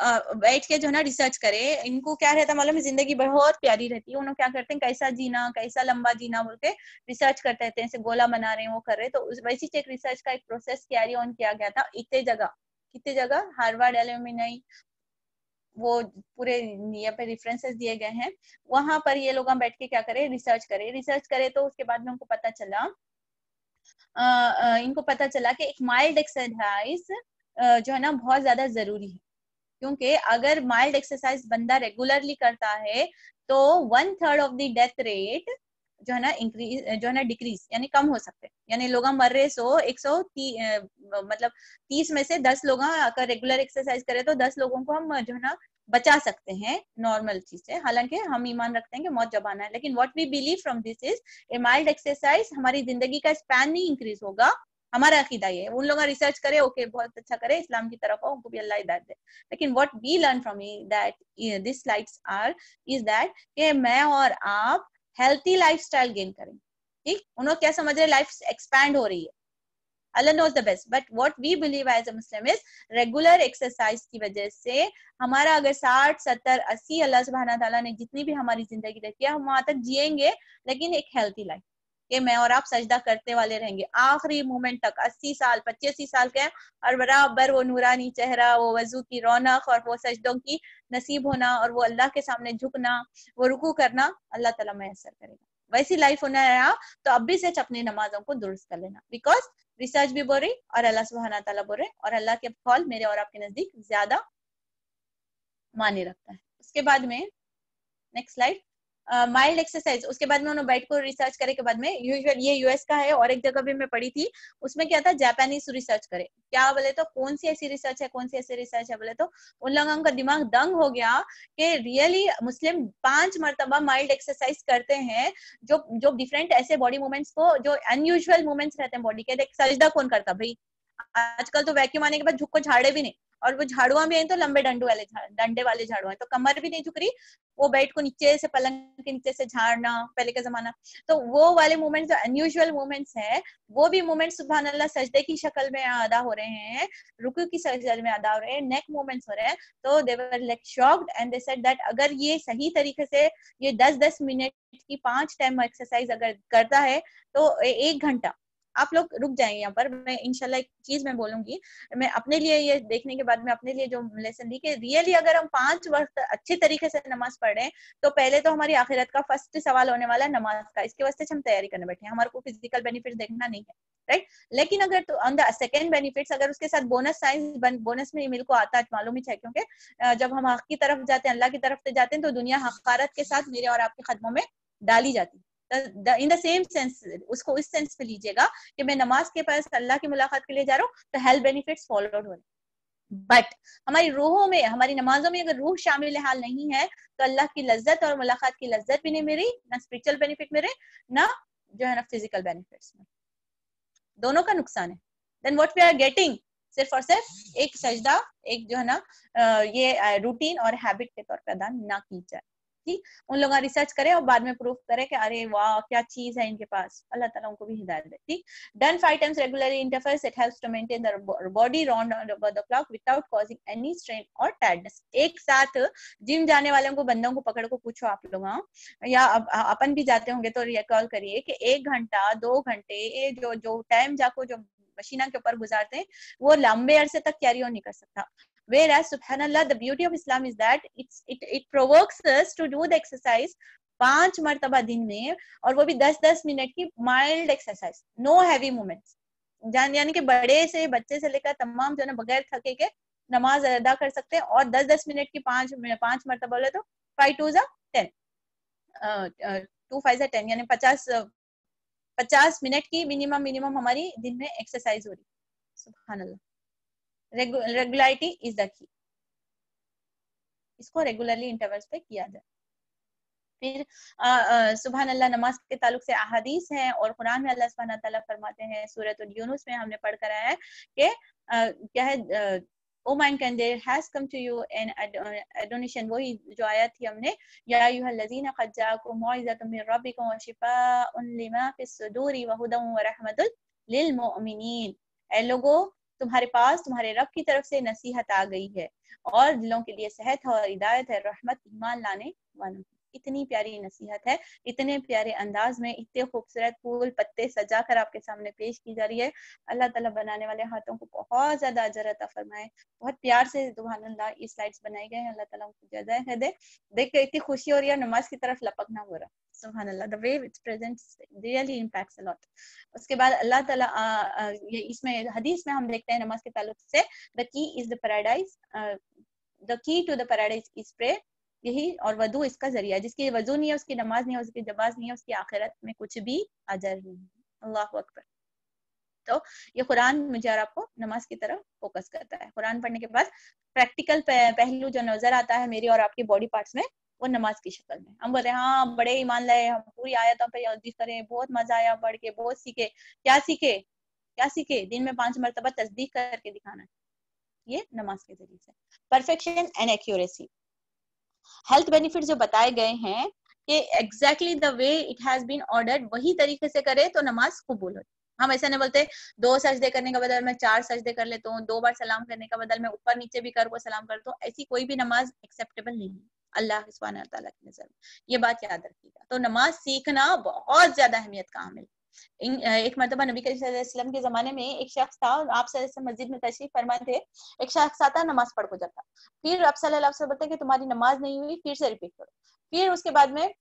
बैठ के जो है ना रिसर्च करे इनको क्या रहता है मालूम ज़िंदगी बहुत प्यारी रहती है। उन्होंने क्या करते हैं? कैसा जीना कैसा लंबा जीना बोल के रिसर्च करते रहते हैं। गोला बना रहे हैं वो कर रहे हैं। तो उस वैसी एक रिसर्च का एक प्रोसेस कैरी ऑन किया गया था। इतने जगह कितने जगह? हार्वर्ड एल्यूमिनाई वो पूरे यहाँ पे रेफरेंसेस दिए गए हैं। वहाँ पर ये लोग बैठ के क्या करे? रिसर्च करे। रिसर्च करे तो उसके बाद में उनको पता चला आ, इनको पता चला कि एक माइल्ड एक्सरसाइज जो है ना बहुत ज़्यादा ज़रूरी है। क्योंकि अगर माइल्ड एक्सरसाइज बंदा रेगुलरली करता है तो one third of the death rate जो है ना इंक्रीज जो है ना डिक्रीज यानी कम हो सकते हैं। यानी लोग मर रहे सो एक सौ मतलब तीस में से दस लोग अगर रेगुलर एक्सरसाइज करें तो दस लोगों को हम, जो है ना, बचा सकते हैं नॉर्मल चीज़ से। हालाँकि हम ईमान रखते हैं कि मौत जब आना है, लेकिन what we believe from this is a mild exercise हमारी ज़िंदगी का स्पैन नहीं इंक्रीज होगा हमारा अकीदा ये उन लोग रिसर्च करे ओके बहुत अच्छा करे, इस्लाम की तरफ़ हो उनको भी अल्लाह हिदायत दे। लेकिन what we learn from that this slides are is that कि मैं और आप हेल्थी लाइफस्टाइल गेन करें। ठीक? उन्होंने क्या समझ रहे लाइफ एक्सपैंड हो रही है। Allah knows the best, but what we believe as a Muslim is regular exercise की वजह से हमारा अगर 60 70 80 अल्लाह सुबहाना ताला ने जितनी भी हमारी ज़िंदगी रखी है, हम वहाँ तक जिएँगे, लेकिन एक हेल्थी लाइफ कि मैं और आप सजदा करते वाले रहेंगे। आखिरी मोमेंट तक, अस्सी साल पचासी साल के और बराबर वो नूरानी चेहरा, वो वज़ू की रौनक और वो सजदों की नसीब होना और वो अल्लाह के सामने झुकना, वो रुकू करना, अल्लाह तला मैसर करेगा। वैसी लाइफ होना रहा तो अब भी सच अपनी नमाजों को दुरुस्त कर लेना। बिकॉज़ रिसर्च भी बोल रही और अल्लाह सुबहाना तला बोल रहे और अल्लाह के फॉल मेरे और आपके नज़दीक ज़्यादा माने रखता है। उसके बाद में नेक्स्ट स्लाइड माइल्ड एक्सरसाइज उसके बाद में उन्होंने बैठ को रिसर्च करे, के बाद में यूजुअल ये यूएस का है, और एक जगह भी मैं पढ़ी थी, उसमें क्या था जापानीज रिसर्च करे। क्या बोले तो कौन सी ऐसी रिसर्च है, कौन सी ऐसी रिसर्च है बोले तो उन लोगों का दिमाग दंग हो गया कि रियली मुस्लिम पाँच मरतबा माइल्ड एक्सरसाइज करते हैं, जो जो डिफरेंट ऐसे बॉडी मूवमेंट्स को, जो अनयूजल मूवमेंट्स रहते हैं बॉडी के। सजदा कौन करता भाई? आजकल तो वैक्यूम आने के बाद झुक को झाड़े भी नहीं। और वो झाड़ुआ भी है तो लंबे डंडे वाले डंडे वाले झाड़ुआ। तो कमर भी नहीं झुक रही, वो बेड को नीचे से पलंग के नीचे से झाड़ना, पहले का जमाना। तो वो वाले मूवमेंट्स जो अनयूजुअल मूवमेंट्स है, वो भी मूवमेंट सुबह अल्लाह सजदे की शक्ल में अदा हो रहे हैं, रुकू की शक्ल में अदा हो रहे हैं नेक मूवमेंट्स हो रहे हैं तो they were like shocked and they said that अगर ये सही तरीके से ये दस दस मिनट की पाँच टाइम एक्सरसाइज अगर करता है तो एक घंटा। आप लोग रुक जाएँगे यहाँ पर। मैं इनशाला एक चीज़ मैं बोलूँगी, मैं अपने लिए ये देखने के बाद मैं अपने लिए जो लेसन दी कि रियली अगर हम पाँच वक्त अच्छे तरीके से नमाज़ पढ़ तो पहले तो हमारी आखिरत का फ़र्स्ट सवाल होने वाला है नमाज़ का। इसके वास्ते हम तैयारी करने बैठे हैं। हमारे को फ़िज़िकल बेनिफिट देखना नहीं है राइट लेकिन अगर तो ऑन द सेकेंड बेनिफिट्स अगर उसके साथ बोनस साइंस बोनस में ईमेल को आता है मालूम ही है क्योंकि जब हम हक की तरफ़ जाते हैं, अल्लाह की तरफ़ जाते हैं तो दुनिया हकारत के साथ मेरे और आपके कदमों में डाली जाती है। इन द सेम सेंस उसको इस सेंस में लीजिएगा कि मैं नमाज़ के पास अल्लाह की मुलाकात के लिए जा रहा हूँ तो हेल्थ बेनिफिट्स फॉलोड हो रहे बट हमारी रूहों में, हमारी नमाजों में अगर रूह शामिल हाल नहीं है तो अल्लाह की लज्जत और मुलाकात की लज्जत भी नहीं मिली, ना स्पिरिचुअल बेनिफिट मिले, ना जो है ना फ़िज़िकल बेनिफिट्स में दोनों का नुकसान है। Then what we are getting सिर्फ़ और सिर्फ़ एक सजदा, एक जो है ना ये रूटीन और हैबिट के तौर पर अदा ना की जाए। ठीक उन लोग रिसर्च करें और बाद में प्रूफ करें कि अरे वाह, क्या चीज़ है इनके पास। अल्लाह ताला उनको भी हिदायत दे। ठीक? Done five times regularly interferes it helps to maintain body round the clock without causing any strain और टायर्डनेस एक साथ जिम जाने वालों को, बंदों को पकड़ को पूछो आप लोग हाँ? या अपन भी जाते होंगे तो रिकॉल करिए कि एक घंटा, दो घंटे जो जो टाइम जाको जो मशीना के ऊपर गुजारते हैं, वो लंबे अरसे तक कैरी ऑन नहीं कर सकता। Whereas, subhanallah, the beauty of Islam is that it's, it, it provokes us to do the exercise पाँच मरतबा दिन में और वो भी दस दस मिनट की mild exercise no heavy movements जान यानी कि बड़े से बच्चे से लेकर तमाम जो है बगैर थके के नमाज़ अदा कर सकते हैं और दस दस मिनट की पाँच पाँच मरतबा बोले तो फाइव टू जा टेन टू फाइव जा टेन यानी पचास पचास मिनट की मिनिमम मिनिमम हमारी दिन में एक्सरसाइज हो रही सुबह अल्लाह रेगुलरिटी इज़ द की इसको रेगुलरली इंटरवल्स पे किया जाए। फिर सुबह अल्लाह नमाज़ के ताल्लुक से अहादीस हैं और कुरान में अल्लाह सुबहान ताला फरमाते हैं, सूरत यूनुस में हमने पढ़ कर आया है कि क्या है O mine there has come to you an admonition, वही जो आया थी हमने, या अय्युहल्लज़ीना क़द जाअकुम मौइज़तुम मिन रब्बिकुम व शिफाउन लिमा फिस सुदूरी व हुदन व रहमतुल लिल मुमिनीन ए लोगो तुम्हारे पास, तुम्हारे रब की तरफ़ से नसीहत आ गई है और दिलों के लिए सेहत और हिदायत है, रहमत, ईमान लाने वालों इतनी प्यारी नसीहत है, इतने प्यारे अंदाज में, इतने खूबसूरत फूल पत्ते सजा कर आपके सामने पेश की जा रही है। अल्लाह ताला बनाने वाले हाथों को बहुत ज़्यादा अजर अता फरमाए। बहुत प्यार से अल्लाह ये स्लाइड्स बनाए गए हैं। अल्लाह ताला उनको जजा दे। देख के इतनी खुशी हो रही है नमाज़ की तरफ़ लपकना हो रहा। हैं नमाज़ के ताल्लुक से the key is the paradise the key to the paradise is pray यही और वधु इसका ज़रिया है। जिसकी वज़ू नहीं है, उसकी नमाज़ नहीं है, उसकी जमाज नहीं है, उसकी आखिरत में कुछ भी अजर नहीं अल्लाह अकबर। तो ये कुरान मुझे और आपको नमाज़ की तरफ़ फोकस करता है। कुरान पढ़ने के बाद प्रैक्टिकल पहलू जो नज़र आता है मेरी और आपकी बॉडी पार्ट्स में, वो नमाज़ की शक्ल में। हम बोलते हैं बड़े ईमान लाए, हम पूरी आयतों पे याद करें, बहुत मज़ा आया पढ़ के, बहुत सीखे। क्या सीखे? क्या सीखे? दिन में पाँच मरतबा तस्दीक करके दिखाना है। ये नमाज़ के ज़रिए से। Perfection and accuracy health benefit जो बताए गए हैं, कि exactly the way it has been ordered वही तरीके से करे तो नमाज़ कबूल हो। हम ऐसा नहीं बोलते, दो सजदे करने का बदल मैं चार सजदे कर लेता हूँ, दो बार सलाम करने का बदल मैं ऊपर नीचे भी कर सलाम करता हूँ ऐसी कोई भी नमाज़ एक्सेप्टेबल नहीं है। अल्लाह की नज़र में। ये बात याद रखिएगा। तो नमाज़ सीखना बहुत ज़्यादा अहमियत का हामिल एक मरतबा नबी करीम के जमाने में एक शख्स था आप मस्जिद में तशरीफ़ फरमाए थे एक शख्स आता नमाज़ पढ़ को जाता। फिर आप सल्लल्लाहु अलैहि वसल्लम कि तुम्हारी नमाज़ नहीं हुई, फिर से रिपीट करो। फिर उसके बाद में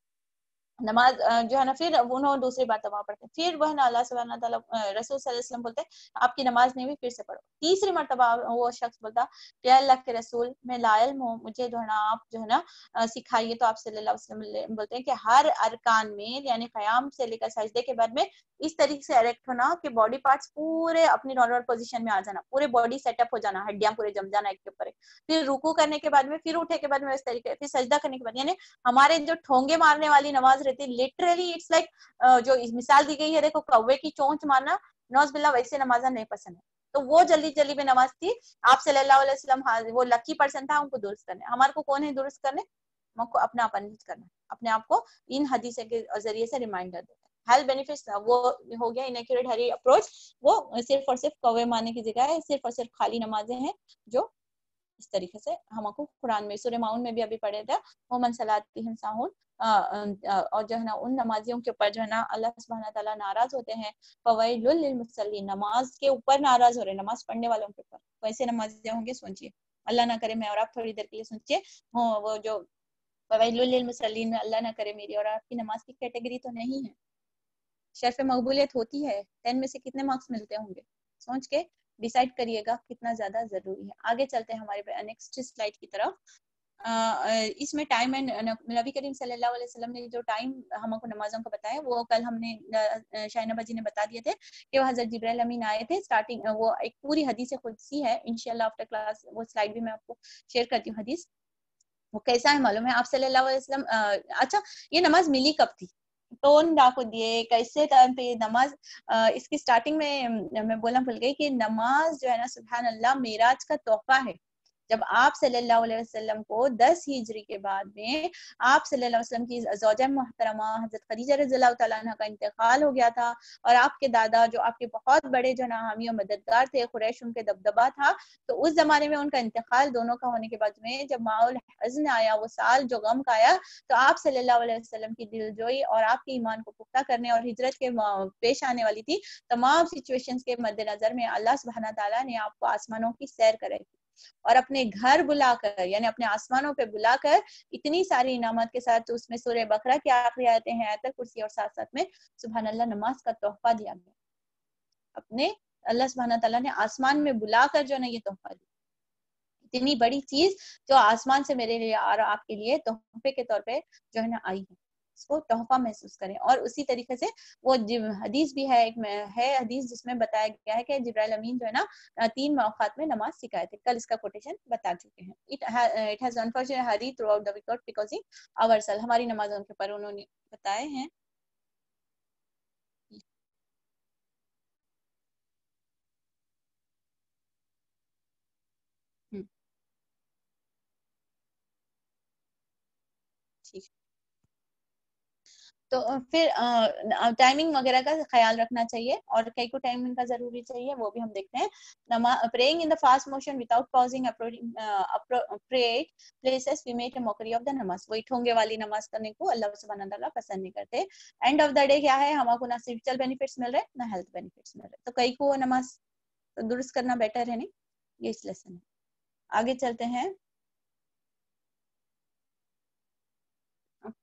नमाज़ जो है ना, फिर उन्होंने दूसरी बार तबाह पढ़ते फिर वह अल्लाह रसूल बोलते आपकी नमाज़ नहीं हुई, फिर से पढ़ो। तीसरी मरतबा वो शख्स बोलता अल्लाह के रसूल, मैं लायल हूँ, मुझे जो है ना, आप जो है ना सिखाइए। तो आप सल्लल्लाहु बोलते हैं कि हर अरकान में, यानी क़याम से लेकर सजदे के बाद में, इस तरीके से अरेक्ट होना कि बॉडी पार्ट्स पूरे अपनी नॉर्मल पोजिशन में आ जाना, पूरे बॉडी सेटअप हो जाना, हड्डियाँ पूरे जम जाना एक के ऊपर फिर रुकू करने के बाद में, फिर उठे के बाद में इस तरीके, फिर सजदा करने के बाद, यानी हमारे जो ठोंगे मारने वाली नमाज़ रहती है। लिटरली इट्स लाइक जो मिसाल दी गई है, देखो, कौवे की चोंच मारना, नौज बिल्ला वैसे नमाजा नहीं पसंद है। तो वो जल्दी जल्दी में नमाज़ थी। आप सल्लल्लाहु अलैहि वसल्लम वो लकी पर्सन था, उनको दुरुस्त करने। हमारे को कौन है दुरुस्त करने? हमको अपना अपन करना अपने आप को इन हदीसे के ज़रिए से रिमाइंडर है। हेल्थ बेनिफिट्स वो हो गया इनएक्यूरेट हरी अप्रोच वो सिर्फ़ और सिर्फ़ कौवे मारने की जगह है, सिर्फ़ और सिर्फ़ खाली नमाजें हैं, जो इस तरीके से हमको कुरान में सूर्य माउन में भी अभी पढ़े थे। वो मनसलाती हिंसाहुन और जो है ना, उन नमाजियों के ऊपर जो है ना, अल्लाह सुबहाना ताला नाराज़ होते हैं। फवैलुल मुसल्ली नमाज़ के ऊपर नाराज़ हो रहे हैं, नमाज़ पढ़ने वालों के ऊपर। वैसे नमाजियाँ होंगे, सोचिए। अल्लाह ना करे मैं और आप थोड़ी देर के लिए सोचिए। वो जो में अल्लाह ना करे मेरी और आपकी नमाज़ की कैटेगरी तो नहीं है। शर्फ मकबूलियत होती है, टेन में से कितने मार्क्स मिलते होंगे? सोच के डिसाइड करिएगा कितना ज़्यादा ज़रूरी है। आगे चलते हैं हमारे नेक्स्ट स्लाइड की तरफ़। इसमें टाइम एंड नबी करीम वसल्लम ने जो टाइम हमको नमाजों का बताया, वो कल हमने शाइना जी ने बता दिए थे कि वो हज़रत जिब्राइल अमीन आए थे स्टार्टिंग वो एक पूरी हदीस खुद सी है। इंशाल्लाह आफ्टर क्लास वो स्लाइड भी मैं आपको शेयर करती हूँ हदीस। वो कैसा है मालूम है? आप सल्लल्लाहु अच्छा ये नमाज़ मिली कब थी? टोन डाको दिए, कैसे टाइम पे नमाज़ इसकी स्टार्टिंग में, मैं बोलना भूल गई कि नमाज़ जो है ना सुबह अल्लाह, मेराज का तोहफा है। जब आप सल्लल्लाहु अलैहि वसल्लम को 10 हिजरी के बाद में आप सल्लल्लाहु अलैहि वसल्लम की जौजा मोहतरमा, हज़रत खदीजा तआला का इंतकाल हो गया था और आपके दादा जो आपके बहुत बड़े जो नाहामी और मददगार थे, कुरैश उनके दबदबा था तो उस जमाने में उनका इंतकाल दोनों का होने के बाद में जब माउल हजन आया, वो साल जो गम का आया तो आप सल्लल्लाहु अलैहि की दिलजोई और आपके ईमान को पुख्ता करने और हिजरत के पेश आने वाली थी, तमाम सिचुएशंस के मद्देनजर में अल्लाह सुबहाना ताला ने आपको आसमानों की सैर कराई और अपने घर बुलाकर, यानी अपने आसमानों पे बुलाकर इतनी सारी इनामत के साथ तो उसमें सूर्य बकरा की आखिरी आयतें हैं आयत कुर्सी और साथ साथ में सुबह अल्लाह नमाज़ का तोहफा दिया गया। अपने अल्लाह सुबहाना तला ने आसमान में बुलाकर जो ना ये तोहफा दिया। इतनी बड़ी चीज़ जो आसमान से मेरे लिए और आपके लिए तोहफे के तौर पे जो है ना आई है। उसको तोहफा महसूस करें। और उसी तरीके से वो हदीस भी है एक है हदीस जिसमें बताया गया है कि जिब्राइल अमीन जो है ना तीन मौकात में नमाज़ सिखाए थे। कल इसका कोटेशन बता चुके हैं। It has unfortunate hurry throughout the record because in our हमारी नमाजों के पर उन्होंने बताए हैं ठीक तो फिर टाइमिंग वगैरह का ख्याल रखना चाहिए और कई को टाइमिंग का ज़रूरी चाहिए, वो भी हम देखते हैं। Praying in the fast motion without pausing appropriate places we make mockery of the namaz वही ठोंगे वाली नमाज़ करने को अल्लाह सुब्हान अल्लाह पसंद नहीं करते। एंड ऑफ़ द डे क्या है? हमको ना स्पिरिचुअल बेनिफिट्स मिल रहे, ना हेल्थ बेनिफिट्स मिल रहे। तो कई को नमाज़ दुरुस्त करना बेटर है नहीं? ये इस लेसन है। आगे चलते हैं।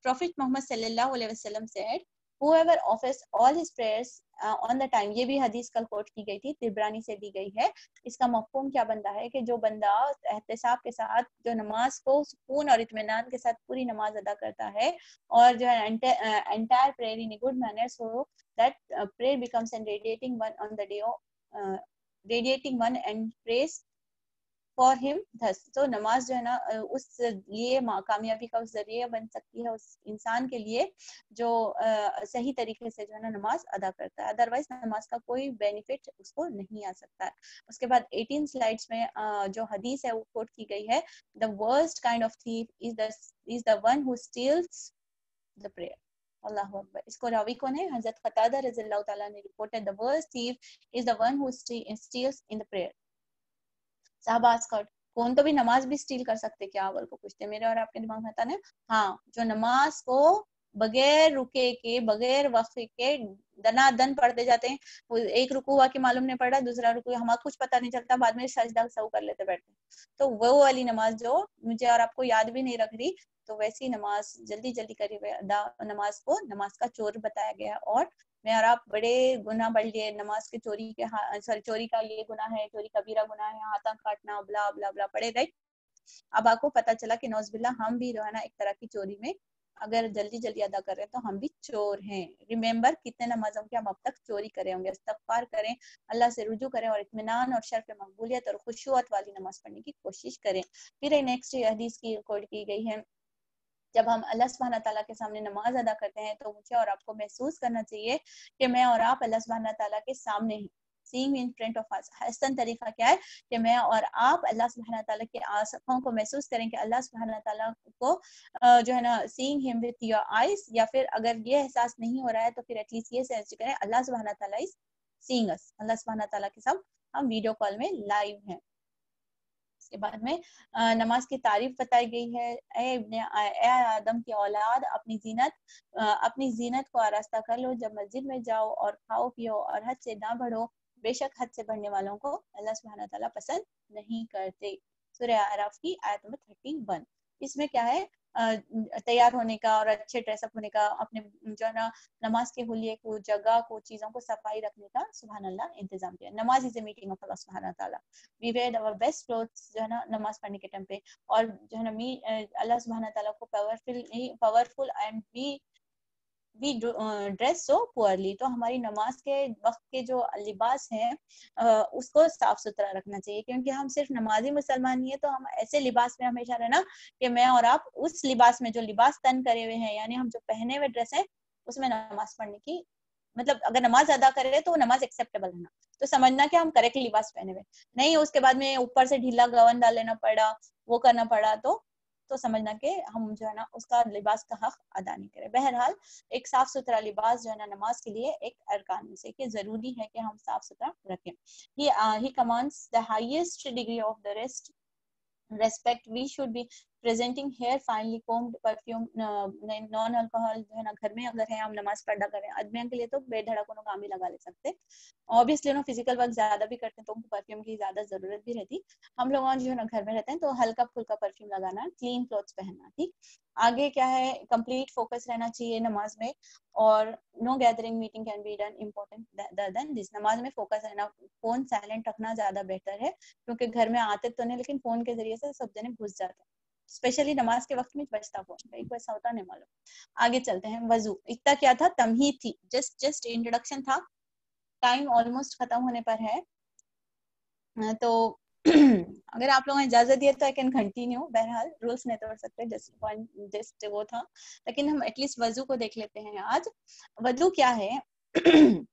Prophet Muhammad sallallahu alaihi wasallam said, whoever offers all his prayers uh, on the time ये भी हदीस कल कोट की गई थी तिब्रानी से दी गई है। इसका मफहूम क्या बनता है कि जो बंदा एहतसाब के साथ जो नमाज़ को सुकून और इत्मीनान के साथ पूरी नमाज़ अदा करता है और जो है entire prayer in good manner so that prayer becomes an radiating one on the day radiating one and prays for him thus तो नमाज़ जो है ना उस लिए कामयाबी का उस ज़रिए बन सकती है उस इंसान के लिए जो आ, सही तरीके से जो है ना नमाज़ अदा करता है। अदरवाइज़ नमाज़ का कोई बेनिफिट उसको नहीं आ सकता। है उसके बाद 18 स्लाइड्स में आ, जो हदीस है वो कोट की गई है the worst kind of thief is the is the one who steals the prayer Allah Akbar इसको रावी कौन है? हज़रत खतादा रज़ी अल्लाह ताला ने reported the worst thief is the one who steals in the prayer Shahbaz cut कौन तो भी नमाज़ भी स्टील कर सकते क्या अवल को पूछते मेरे और आपके दिमाग में आता ना? हाँ जो नमाज़ को बगैर रुके के, बगैर वक्त के दना दन पढ़ते जाते हैं, वो एक रुकू हुआ कि मालूम नहीं पड़ा दूसरा रुकू हमारा कुछ पता नहीं चलता, बाद में सजदा सब कर लेते बैठते तो वो वाली नमाज़ जो मुझे और आपको याद भी नहीं रख रही तो वैसी नमाज़ जल्दी जल्दी करी नमाज़ को, नमाज़ का चोर बताया गया और मैं और आप बड़े गुना बढ़ लिए, नमाज़ के चोरी के सॉरी चोरी का ये गुना है, चोरी कबीरा गुना है, हाथा काटना, बला बला बला पड़े राइट अब आपको पता चला कि नौजबिल्ला हम भी जो है ना, एक तरह की चोरी में अगर जल्दी जल्दी अदा कर रहे हैं तो हम भी चोर हैं। रिमेम्बर कितने नमाजों के हम अब तक चोरी करे होंगे इस्तफार करें, अल्लाह से रुजू करें और इतमान और शर्फ मकबूलियत और खुशुअत वाली नमाज़ पढ़ने की कोशिश करें। फिर नेक्स्ट हदीस की रिकॉर्ड की गई है। जब हम अल्लाह सुबहाना ताला के सामने नमाज़ अदा करते हैं तो मुझे और आपको महसूस करना चाहिए कि मैं और आप अल्लाह सुबहाना ताला के सामने हैं। Seeing in front of us Hasan तरीका क्या है? कि मैं और आप अल्लाह सुबहाना ताला के आँखों को महसूस करें कि अल्लाह सुबहाना ताला को जो है ना seeing him with your eyes या फिर अगर ये एहसास नहीं हो रहा है तो फिर एटलीस्ट ये सेंस करें, अल्लाह सुबहाना ताला इज़ सीइंग अस अल्लाह सुबहाना ताला के साथ हम वीडियो कॉल में लाइव हैं। इसके बाद में नमाज़ की तारीफ़ बताई गई है। ए आदम की औलाद, अपनी जीनत अपनी जीनत को आरास्ता कर लो, जब मस्जिद में जाओ और खाओ, पियो और हद से ना बढ़ो, बेशक हद से बढ़ने वालों को अल्लाह सुबहाना तला पसंद नहीं करते। सूर्य आराफ की आयत नंबर थर्टी वन इसमें क्या है? तैयार होने का और अच्छे ड्रेसअप होने का, अपने, जो है ना, नमाज़ के हुलिये को, जगह को, चीज़ों को सफ़ाई रखने का सुबह अल्लाह इंतज़ाम किया। Namaz is a meeting of Allah सुबहान we wear our best clothes जो है ना, नमाज़ पढ़ने के टाइम पे। और जो है ना मी अल्लाह सुबहान को powerful powerful and we we dress so poorly तो हमारी नमाज़ के वक्त के जो लिबास हैं उसको साफ़ सुथरा रखना चाहिए, क्योंकि हम सिर्फ़ नमाजी मुसलमान ही है तो हम ऐसे लिबास में हमेशा रहना कि मैं और आप उस लिबास में जो लिबास तन करे हुए हैं, यानी हम जो पहने हुए ड्रेस है, उसमें नमाज़ पढ़ने की मतलब अगर नमाज़ अदा कर करे तो वो नमाज़ एक्सेप्टेबल है तो समझना कि हम करेक्ट लिबास पहने हुए नहीं, उसके बाद में ऊपर से ढीला गवन डाल लेना पड़ा, वो करना पड़ा तो तो समझना कि हम जो है ना उसका लिबास का हक अदा नहीं करें। बहरहाल, एक साफ़ सुथरा लिबास जो है ना नमाज़ के लिए एक अरकान से कि ज़रूरी है कि हम साफ़ सुथरा रखें ही commands the highest degree of the rest respect we should be presenting hair, finely combed perfume non alcohol जो है ना, घर में अगर है हम नमाज़ पढ़ा करें आदमियों के लिए तो बेधड़कों काम ही लगा ले सकते ऑब्वियसली ना फ़िज़िकल वर्क ज़्यादा भी करते हैं तो उनको परफ्यूम की ज़्यादा ज़रूरत भी रहती। हम लोग जो है ना, घर में रहते हैं तो हल्का फुल्का परफ्यूम लगाना क्लीन क्लोथ्स पहनना, ठीक? आगे क्या है कंप्लीट फोकस रहना चाहिए नमाज़ में, और no gathering meeting can be done important than this नमाज़ में फोकस रहना फ़ोन साइलेंट रखना ज़्यादा बेहतर है, क्योंकि घर में आते तो नहीं, लेकिन फ़ोन के ज़रिए से सब जने घुस जाते हैं। स्पेशली नमाज़ के वक्त में बचता कौन कहीं को ऐसा होता नहीं मालूम। आगे चलते हैं, वज़ू। इतना क्या था? तमही थी। जस्ट जस्ट इंट्रोडक्शन था। टाइम ऑलमोस्ट खत्म होने पर है। तो अगर आप लोगों ने इजाज़त दिया तो आई कैन कंटिन्यू बहरहाल रूल्स नहीं तोड़ सकते। जस्ट पॉइंट जस्ट वो था। लेकिन हम एटलीस्ट वज़ू को देख लेते हैं आज। वज़ू क्या है?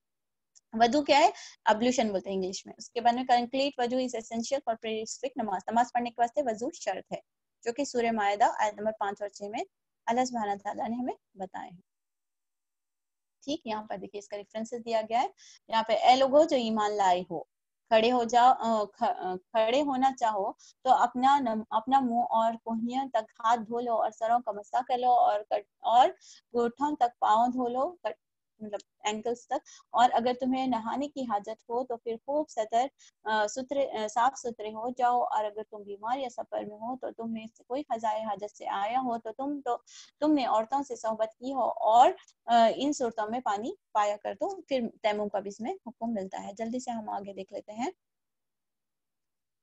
वज़ू क्या है? अब्ल्यूशन बोलते हैं इंग्लिश में। उसके बाद में कंप्लीट वज़ू इज़ एसेंशियल फॉर प्रेस्पेक्ट नमाज़। नमाज़ पढ़ने के वास्ते वज़ू शर्त है। जो कि सूर्य मायदा आयत नंबर पाँच और छह में अल्लाह सुब्हाना ने हमें बताए हैं। ठीक, यहाँ पर देखिए इसका रेफरेंसेस दिया गया है। यहाँ पे ए लोगो, जो ईमान लाए हो, खड़े हो जाओ खड़े होना चाहो तो अपना अपना मुँह और कोहनियों तक हाथ धो लो और सरों का मसा कर लो और कट, और घुटनों तक पाँव धो लो, कट मतलब एंकल्स तक। और अगर तुम्हें नहाने की हाजत हो तो फिर खूब सतर सुथरे साफ़ सुथरे हो जाओ। और अगर तुम बीमार या सफ़र में हो तो तुम्हें कोई खजाए हाजत से आया हो तो तुम तो तुमने औरतों से सोहबत की हो और इन सूरतों में पानी पाया कर दो। फिर तैमूम का भी इसमें हुक्म मिलता है। जल्दी से हम आगे देख लेते हैं।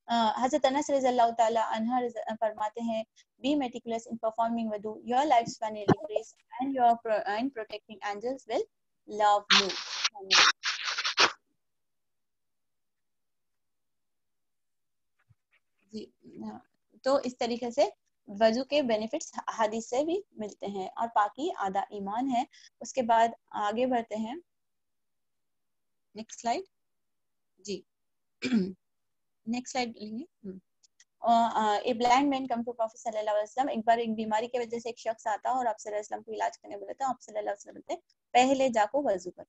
हज़रत अनस अनहा फरमाते हैं, be meticulous in performing wudu. Your lifespan will increase and your and angels will love you तो इस तरीके से वज़ू के बेनिफिट्स हदीस से भी मिलते हैं और पाकि आधा ईमान है। उसके बाद आगे बढ़ते हैं। नेक्स्ट स्लाइड जी। नेक्स्ट स्लाइड लेंगे। A blind man come to prophet सल्लल्लाहु अलैहि वसल्लम। एक बार एक बीमारी की वजह से एक शख्स आता है और आप सल्लल्लाहु अलैहि वसल्लम को इलाज करने बोले तो आप सल्लल्लाहु अलैहि वसल्लम बोलते पहले जाको वज़ू कर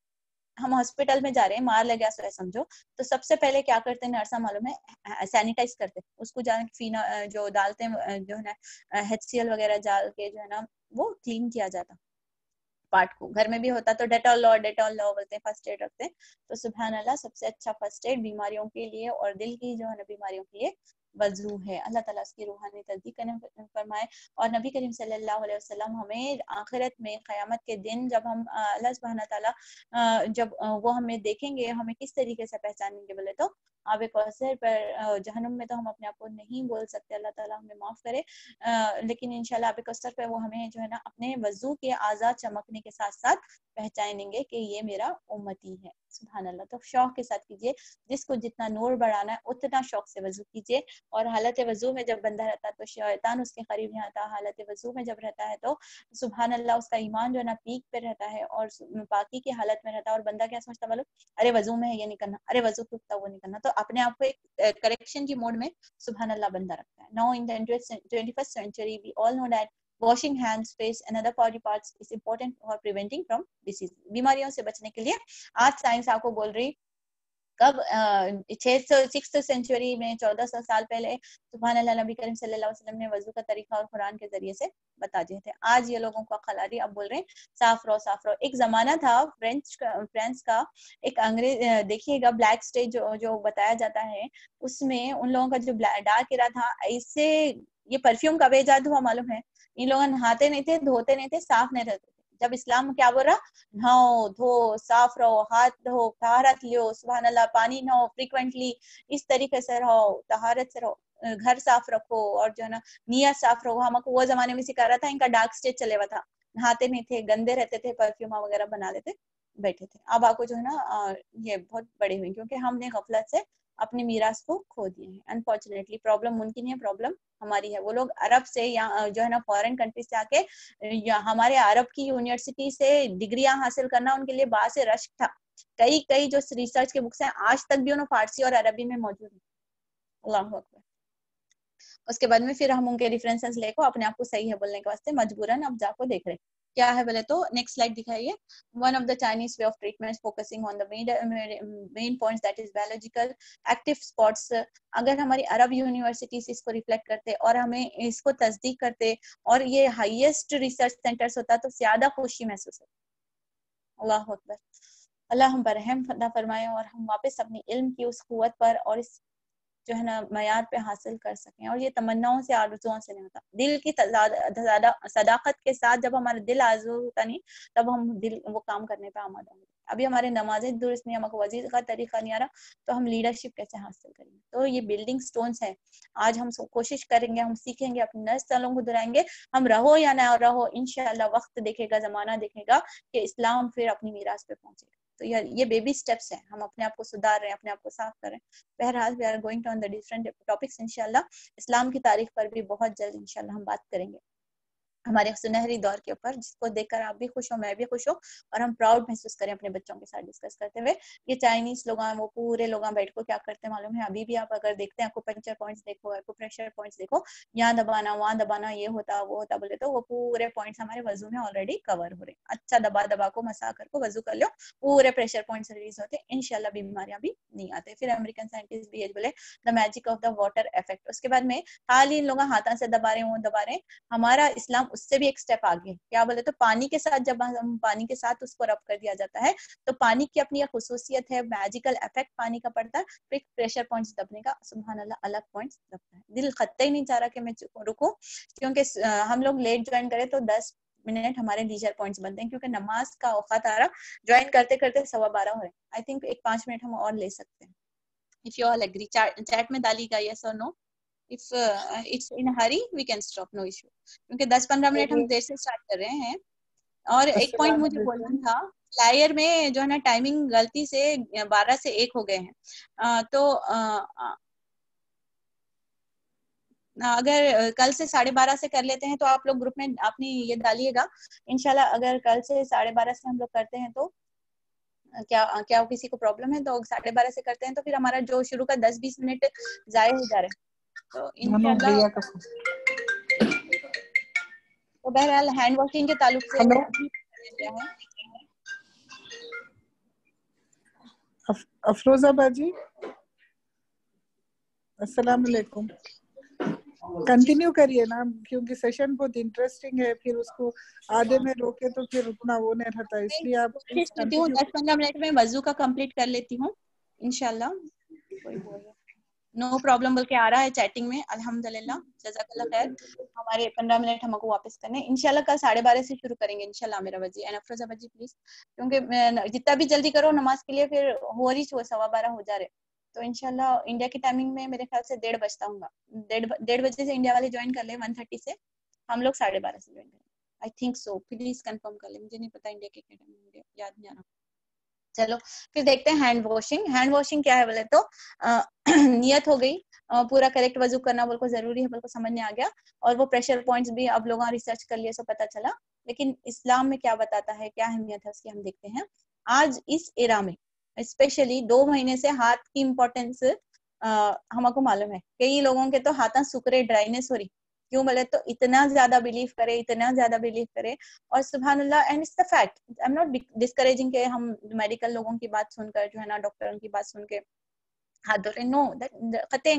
हम हॉस्पिटल में जा रहे हैं, मार लग गया सो समझो। तो सबसे पहले क्या करते हैं, नर्सा मालूम है सैनिटाइज करते हैं। उसको जान, फीना जो डालते हैं जो है ना एच वगैरह डाल के जो है ना, वो क्लीन किया जाता पार्ट को। घर में भी होता तो डेटॉल लॉ डेटॉल लॉ बोलते हैं, फ़र्स्ट एड रखते हैं। तो सुबह अल्लाह, सबसे अच्छा फ़र्स्ट एड बीमारियों के लिए और दिल की जो है ना, बीमारियों के लिए वज़ू है। अल्लाह ताला उसकी रूहानी तस्दीक फरमाए, और नबी करीम सल्लल्लाहु अलैहि वसल्लम हमें आखिरत में क़यामत के दिन जब हम अल्लाह सुबहाना ताला जब वो हमें देखेंगे, हमें किस तरीके से पहचानेंगे बोले तो आब कौसर पर जहनुम में तो हम अपने आप को नहीं बोल सकते, अल्लाह ताला हमें माफ़ करे। लेकिन इंशाल्लाह आब कौसर पर वो हमें जो है ना अपने वज़ू के आज़ाद चमकने के साथ साथ पहचानेंगे कि ये मेरा उम्मती है। सुबहान अल्लाह तो शौक के साथ कीजिए, जिसको जितना नूर बढ़ाना है, उतना शौक से वज़ू कीजिए। और हालत वज़ू में जब बंदा रहता है तो शैतान उसके करीब नहीं आता। हालत वज़ू में जब रहता है तो सुबहान अल्लाह उसका ईमान जो है ना पीक पे रहता है और बाकी की हालत में रहता है। और बंदा क्या सोचता बोलो अरे वज़ू में है, ये नहीं करना। अरे वज़ू टूटता, वो नहीं करना। तो अपने आप को एक करेक्शन की मोड में सुबहान अल्लाह बंदा रखता है। Now in twenty first century we all know that washing hands face and other body part is important for preventing from disease बीमारियों से बचने के लिए आज साइंस आपको बोल रही कब सिक्स सेंचुरी में चौदह सौ साल पहले सुबहान अल्लाह नबी करीम सल्लल्लाहु अलैहि वसल्लम ने वज़ू का तरीका और कुरान के ज़रिए से बता दिए थे। आज ये लोगों को खलारी अब बोल रहे हैं साफ़ रहो साफ़ रहो। एक जमाना था फ्रेंच का फ्रेंच का एक अंग्रेज़ देखिएगा ब्लैक स्टेज जो, जो बताया जाता है उसमें उन लोगों का जो डार्क इरा था ऐसे ये परफ्यूम का बेजाद हुआ मालूम है? इन लोग नहाते नहीं थे धोते नहीं थे साफ़ नहीं रहते जब इस्लाम क्या बोल रहा? नहाओ, धो, साफ़ रहो, हाथ धो, तहारत लियो सुबह अल्लाह पानी नहाओ फ्रिक्वेंटली इस तरीके से रहो, तहारत से रहो, घर साफ़ रखो और जो है ना, नियत साफ़ रखो हमको वो जमाने में सिखा रहा था, इनका डार्क स्टेज चले हुआ था। नहाते नहीं थे, गंदे रहते थे परफ्यूम वगैरह बना लेते, बैठे थे। अब आपको जो है ना ये बहुत बड़े हुए क्योंकि हमने गफलत से अपने मीरास को खो दिए हैं। अनफॉर्चुनेटली प्रॉब्लम मुमकिन है प्रॉब्लम हमारी है। वो लोग अरब से या जो है ना फॉरेन कंट्री से आके हमारे अरब की यूनिवर्सिटी से डिग्रियाँ हासिल करना उनके लिए बाहर से रश था। कई कई जो रिसर्च के बुक्स हैं, आज तक भी उन्हें फारसी और अरबी में मौजूद है। अल्लाह अकबर। उसके बाद में फिर हम उनके रेफरेंसेस लेको अपने आप को सही है बोलने के वास्ते मजबूरन अब जाको देख रहे क्या है बोले तो? नेक्स्ट स्लाइड दिखाइए। One of the Chinese way of treatment focusing on the main points that is biological active spots अगर हमारी अरब यूनिवर्सिटीज इसको रिफ्लेक्ट करते और हमें इसको तस्दीक करते और ये हाईएस्ट रिसर्च सेंटर्स होता तो ज़्यादा खुशी महसूस होती। अल्लाह अकबर। अल्लाह हम पर रहम फरमाए और हम वापस अपनी इल्म की उस कुत पर और इस जो है ना मैार पे हासिल कर सकें। और ये तमन्नाओं से, आरजुओं से नहीं होता। दिल की सदाकत के साथ जब हमारा दिल आरज़ू होता नहीं, तब हम दिल, वो काम करने पर आमादा होंगे। अभी हमारे नमाजें दुरुस्त नहीं हमको वज़ीर का तरीका नहीं आ रहा तो हम लीडरशिप कैसे हासिल करेंगे? तो ये बिल्डिंग स्टोन्स है। आज हम कोशिश करेंगे, हम सीखेंगे, अपने नस्लों को दुराएँगे हम रहो या ना रहो इनशाला वक्त देखेगा, जमाना देखेगा, कि इस्लाम फिर अपनी मीराज पे पहुंचेगा। तो यार ये बेबी स्टेप्स हैं। हम अपने आप को सुधार रहे हैं, अपने आप को साफ़ कर रहे हैं। बहरहाल we are going to on the different topics इंशाल्लाह इस्लाम की तारीख पर भी बहुत जल्द इंशाल्लाह हम बात करेंगे। हमारे सुनहरी दौर के ऊपर, जिसको देखकर आप भी खुश हो, मैं भी खुश हूँ, और हम प्राउड महसूस करें अपने बच्चों के साथ डिस्कस करते हुए ये चाइनीज़ लोग वो पूरे लोग बैठ को क्या करते हैं मालूम है? अभी भी आप अगर देखते हैं पंचर पॉइंट्स देखो, आपको प्रेशर पॉइंट्स देखो, यहाँ दबाना, वहाँ दबाना, ये होता, वो होता, बोले तो वो पूरे पॉइंट्स हमारे वज़ू में ऑलरेडी कवर हो रहे हैं। अच्छा दबा दबा को, मसा कर को, वज़ू कर लो, पूरे प्रेशर पॉइंट्स रिलीज़ होते हैं इनशाला बीमारियाँ भी नहीं आते। फिर अमेरिकन साइंटिस्ट भी बोले the magic of the water effect उसके बाद में हाल ही इन लोग हाथा से दबा रहे हैं दबा रहे हैं। हमारा इस्लाम उससे भी एक स्टेप आगे। क्या बोले? तो पानी के साथ जब हम पानी के साथ उसको रब कर दिया जाता है तो पानी की अपनी एक खसूसियत है मैजिकल इफ़ेक्ट पानी का पड़ता है फिर प्रेशर पॉइंट्स दबने का सुबह अल्लाह अलग पॉइंट्स दबता है। दिल खत्ता ही नहीं चाह रहा कि मैं रुकू, क्योंकि हम लोग लेट ज्वाइन करें तो दस मिनट हमारे लीजर पॉइंट्स बनते हैं, क्योंकि नमाज़ का औकात आ रहा ज्वाइन करते करते सवा बारह हो रहे आई थिंक एक पाँच मिनट हम और ले सकते हैं। If you all agree chat में डालिएगा यस और no if it's in hurry we can stop no issue क्योंकि 10-15 मिनट हम देर से स्टार्ट कर रहे हैं। और एक पॉइंट मुझे बोलना था फ्लायर में जो है ना टाइमिंग गलती से 12 से एक हो गए हैं। तो अगर कल से साढ़े बारह से कर लेते हैं तो आप लोग ग्रुप में अपनी ये डालिएगा। इनशाला अगर कल से साढ़े बारह से हम लोग करते हैं तो क्या क्या किसी को प्रॉब्लम है तो साढ़े बारह से करते हैं तो फिर हमारा जो शुरू का दस बीस मिनट जाए हो जा रहे हैं। तो तो बहरहाल हैंड वॉशिंग के ताल्लुक से अफरोजा बाजी अस्सलाम वालेकुम कंटिन्यू करिए ना क्योंकि सेशन बहुत इंटरेस्टिंग है फिर उसको आधे में रोके तो फिर उतना वो नहीं रहता इसलिए आप दस पंद्रह मिनट में वज़ू का कंप्लीट कर लेती हूँ इनशाला कोई बोल नो प्रॉब्लम बोल के आ रहा है चैटिंग में, अल्हम्दुलिल्लाह जजाकल्ला खैर। हमारे पंद्रह मिनट हमको वापस करने, इंशाल्लाह कल साढ़े बारह से शुरू करेंगे, इंशाल्लाह मेरा बजी एंड अफरोजा बजी प्लीज़ क्योंकि जितना भी जल्दी करो, नमाज़ के लिए फिर हो रही सवा बारह हो जा रहे। तो इनशाला इंडिया की टाइमिंग में मेरे ख्याल से डेढ़ बजता हूँ, डेढ़ बजे से इंडिया वाले ज्वाइन कर ले वन थर्टी से, हम लोग साढ़े बारह से ज्वाइन करें I think so please confirm कर ले, मुझे नहीं पता इंडिया के टाइमिंग याद नहीं आ रहा। चलो फिर देखते हैं हैंड वॉशिंग हैंड वॉशिंग क्या है बोले तो? आ, नियत हो गई। आ, पूरा करेक्ट वज़ू करना बोल को ज़रूरी है बोल को समझ में आ गया। और वो प्रेशर पॉइंट्स भी अब लोगों रिसर्च कर लिए सो पता चला। लेकिन इस्लाम में क्या बताता है क्या अहमियत है उसकी हम देखते हैं। आज इस एरा में स्पेशली दो महीने से हाथ की इम्पोर्टेंस हमको मालूम है। कई लोगों के तो हाथा सुकरे ड्राइनेस हो रही। क्यों बोले? तो इतना ज़्यादा बिलीव करे, इतना ज़्यादा बिलीव करे। और सुबह and it's the fact I am not discouraging के हम मेडिकल लोगों की बात सुनकर जो है ना डॉक्टरों की बात सुन के हाथ धो रहे नो कते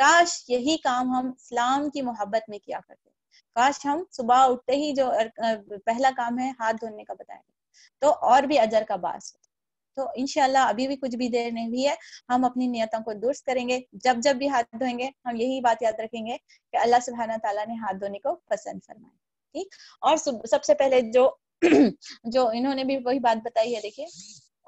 काश यही काम हम इस्लाम की मोहब्बत में किया करते। काश हम सुबह उठते ही जो पहला काम है हाथ धोने का बताया तो और भी अजर का बास तो इनशाला अभी भी कुछ भी देर नहीं हुई है, हम अपनी नियतों को दुरुस्त करेंगे। जब जब भी हाथ धोएँगे, हम यही बात याद रखेंगे कि अल्लाह सुबहाना तला ने हाथ धोने को पसंद फरमाया, ठीक? और सबसे पहले जो जो इन्होंने भी वही बात बताई है, देखिए।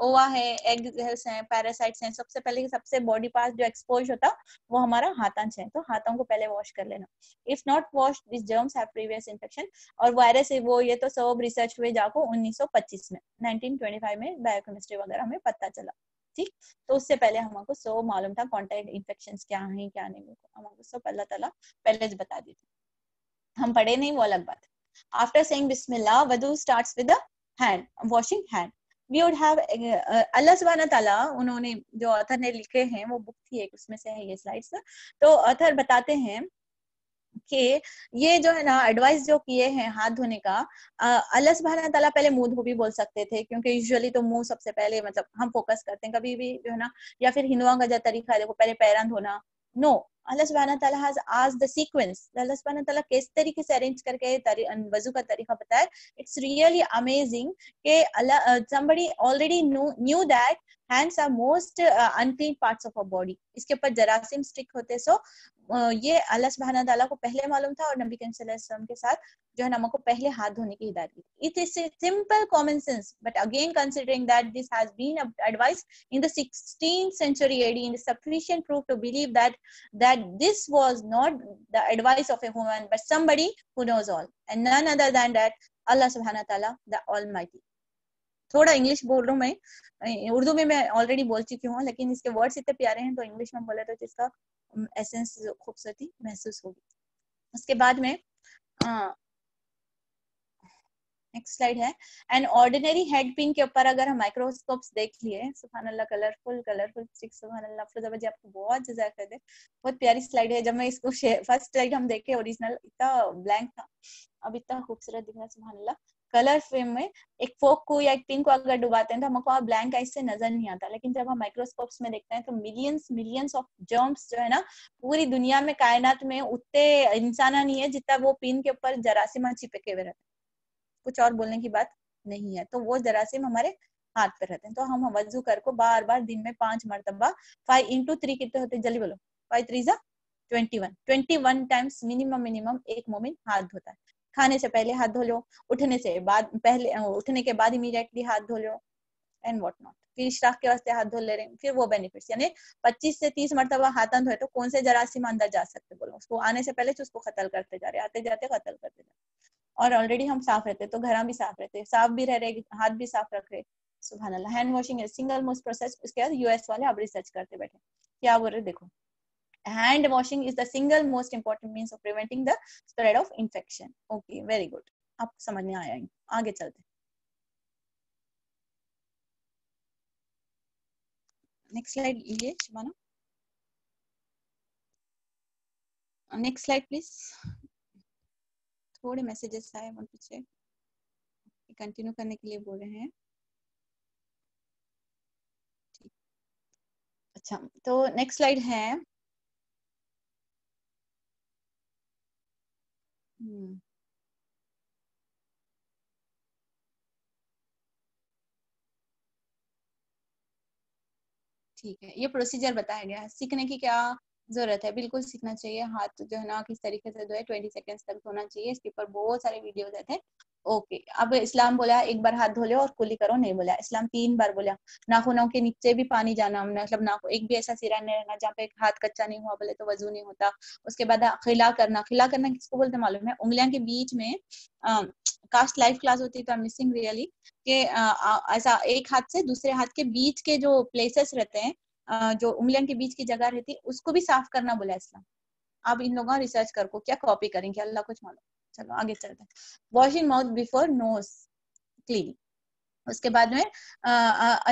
ओवा है एग हैं पैरासाइट्स हैं, सबसे पहले सबसे बॉडी पार्ट जो एक्सपोज होता, वो हमारा हाथांश है। तो हाथों को पहले वॉश कर लेना। If not wash this germs have previous infection और वायरस है वो, ये तो सब रिसर्च हुए जाको 1925 में। 1925 में बायोकेमिस्ट्री वगैरह में पता चला। ठीक? तो उससे पहले हमको सो मालूम था कॉन्टेक्ट इन्फेक्शन क्या है, क्या नहीं। हमको सब अल्लाह ताला पहले बता दी थी हम पढ़े नहीं, वो अलग बात। आफ्टर सेइंग बिस्मिल्लाह वदू starts with hand washing hand we would have Allah सुबहाना ताला उन्होंने जो ऑथर ने लिखे हैं, वो बुक थी एक, उसमें से है ये स्लाइड्स तो ऑथर बताते हैं कि ये जो है ना एडवाइस जो किए हैं हाथ धोने का अल्लाह सुबहाना ताला पहले मुँह धो भी बोल सकते थे, क्योंकि यूजुअली तो मुँह सबसे पहले मतलब हम फोकस करते हैं। कभी भी जो है ना, या फिर हिंदुओं का जो तरीका है, देखो पहले पैरा धोना। नो अल्लाह सुबहाना तला हैज़ आज द सीक्वेंस अल्लाह सुबहाना तला किस तरीके से अरेंज करके वज़ू का तरीका बताया। इट्स रियली अमेजिंग के Allah somebody already knew that hands are most uh, unclean parts of our इसके ऊपर जरासीम स्टिक होते सो ये अल्लाह सुबहाना तला को पहले मालूम था और नबी करीम के साथ जो है नमक को पहले हाथ धोने की हिदायत की it is a simple common sense but again considering that this has been advice in sixteen century AD in sufficient proof to believe that that this was not the advice of a human but somebody who knows all and none other than that Allah सुबहाना तला द ऑल थोड़ा इंग्लिश बोल रहा हूँ मैं। उर्दू में मैं ऑलरेडी बोल चुकी हूँ, लेकिन इसके वर्ड्स इतने प्यारे हैं तो इंग्लिश में बोले तो जिसका एसेंस खूबसूरती महसूस होगी। उसके बाद में नेक्स्ट स्लाइड है। एंड ऑर्डिनरी हेड पिन के ऊपर अगर हम माइक्रोस्कोप देख लिए अल्लाह कलरफुल कलरफुल जी आपको बहुत जजा कर दे। बहुत प्यारी स्लाइड है, जब मैं इसको फ़र्स्ट स्लाइड हम देखे ओरिजिनल इतना ब्लैंक था। अब इतना खूबसूरत दिख रहा है सुबहान अल्लाह कलर फ़िल्म में एक फोक को या एक पिन को अगर डुबाते हैं तो हमको वहाँ ब्लैंक आइस से नज़र नहीं आता। लेकिन जब हम माइक्रोस्कोप्स में देखते हैं तो मिलियंस मिलियंस ऑफ़ जर्म्स जो है ना, पूरी दुनिया में कायनात में उतने इंसान नहीं है जितना वो पिन के ऊपर जरासीम चिपके हुए रहते कुछ और बोलने की बात नहीं है। तो वो जरासीम हमारे हाथ पे रहते हैं। तो हम वज़ू कर को बार बार दिन में पाँच मरतबा फाइव इंटू थ्री कितने होते जल्दी बोलो। फाइव थ्री जा twenty one twenty one times minimum minimum एक मोमिन हाथ धोता है। खाने से पहले हाथ धो लो, उठने से बाद, पहले उठने के बाद इमीडिएटली हाथ धो लो एंड वॉट नॉट फिर इशराक के वास्ते हाथ धो ले रहे हैं फिर वो बेनिफिट्स यानी 25 से 30 मरतबा हाथ धोए तो कौन से जरासीम अंदर जा सकते बोलो। उसको आने से पहले उसको कतल करते जा रहे, आते जाते कतल करते जा रहे। और ऑलरेडी हम साफ़ रहते तो घर भी साफ़ रहते, साफ़ भी रह रहे, हाथ भी साफ़ रख रहे सुबह hand washing single most process उसके बाद यूएस वाले अब रिसर्च करते बैठे, क्या बोल रहे, देखो। Hand washing is the single most important means of preventing the spread of infection okay very good आप समझ में आया आगे चलते नेक्स्ट स्लाइड लीजिए शबाना नेक्स्ट स्लाइड प्लीज़ थोड़े मैसेजेस आए वन पीछे कंटिन्यू करने के लिए बोल रहे हैं अच्छा तो नेक्स्ट स्लाइड है हम्म। ठीक है, ये प्रोसीजर बताया गया है। सीखने की क्या ज़रूरत है? बिल्कुल सीखना चाहिए। हाथ जो है ना, किस तरीके से जो है ट्वेंटी सेकेंड्स तक धोना चाहिए। इसके ऊपर बहुत सारे वीडियोस आते हैं। ओके अब इस्लाम बोला, एक बार हाथ धो लो और कुली करो, नहीं बोला। इस्लाम तीन बार बोला। नाखूनों के नीचे भी पानी जाना मतलब नाखून एक भी ऐसा सिरा नहीं रहना जहाँ पे हाथ कच्चा नहीं हुआ बोले तो वज़ू नहीं होता। उसके बाद खिला करना। खिला करना किसको बोलते मालूम है? उंगलियाँ के बीच में कास्ट लाइफ क्लास होती तो आई मिसिंग रियली के ऐसा एक हाथ से दूसरे हाथ के बीच के जो प्लेसेस रहते हैं जो उंगलियों के बीच की जगह रहती है उसको भी साफ़ करना बोला इस्लाम। आप इन लोगों रिसर्च कर क्या कॉपी करेंगे? अल्लाह कुछ मालूम। चलो, आगे चलते हैं। Washing mouth before nose cleaning उसके बाद में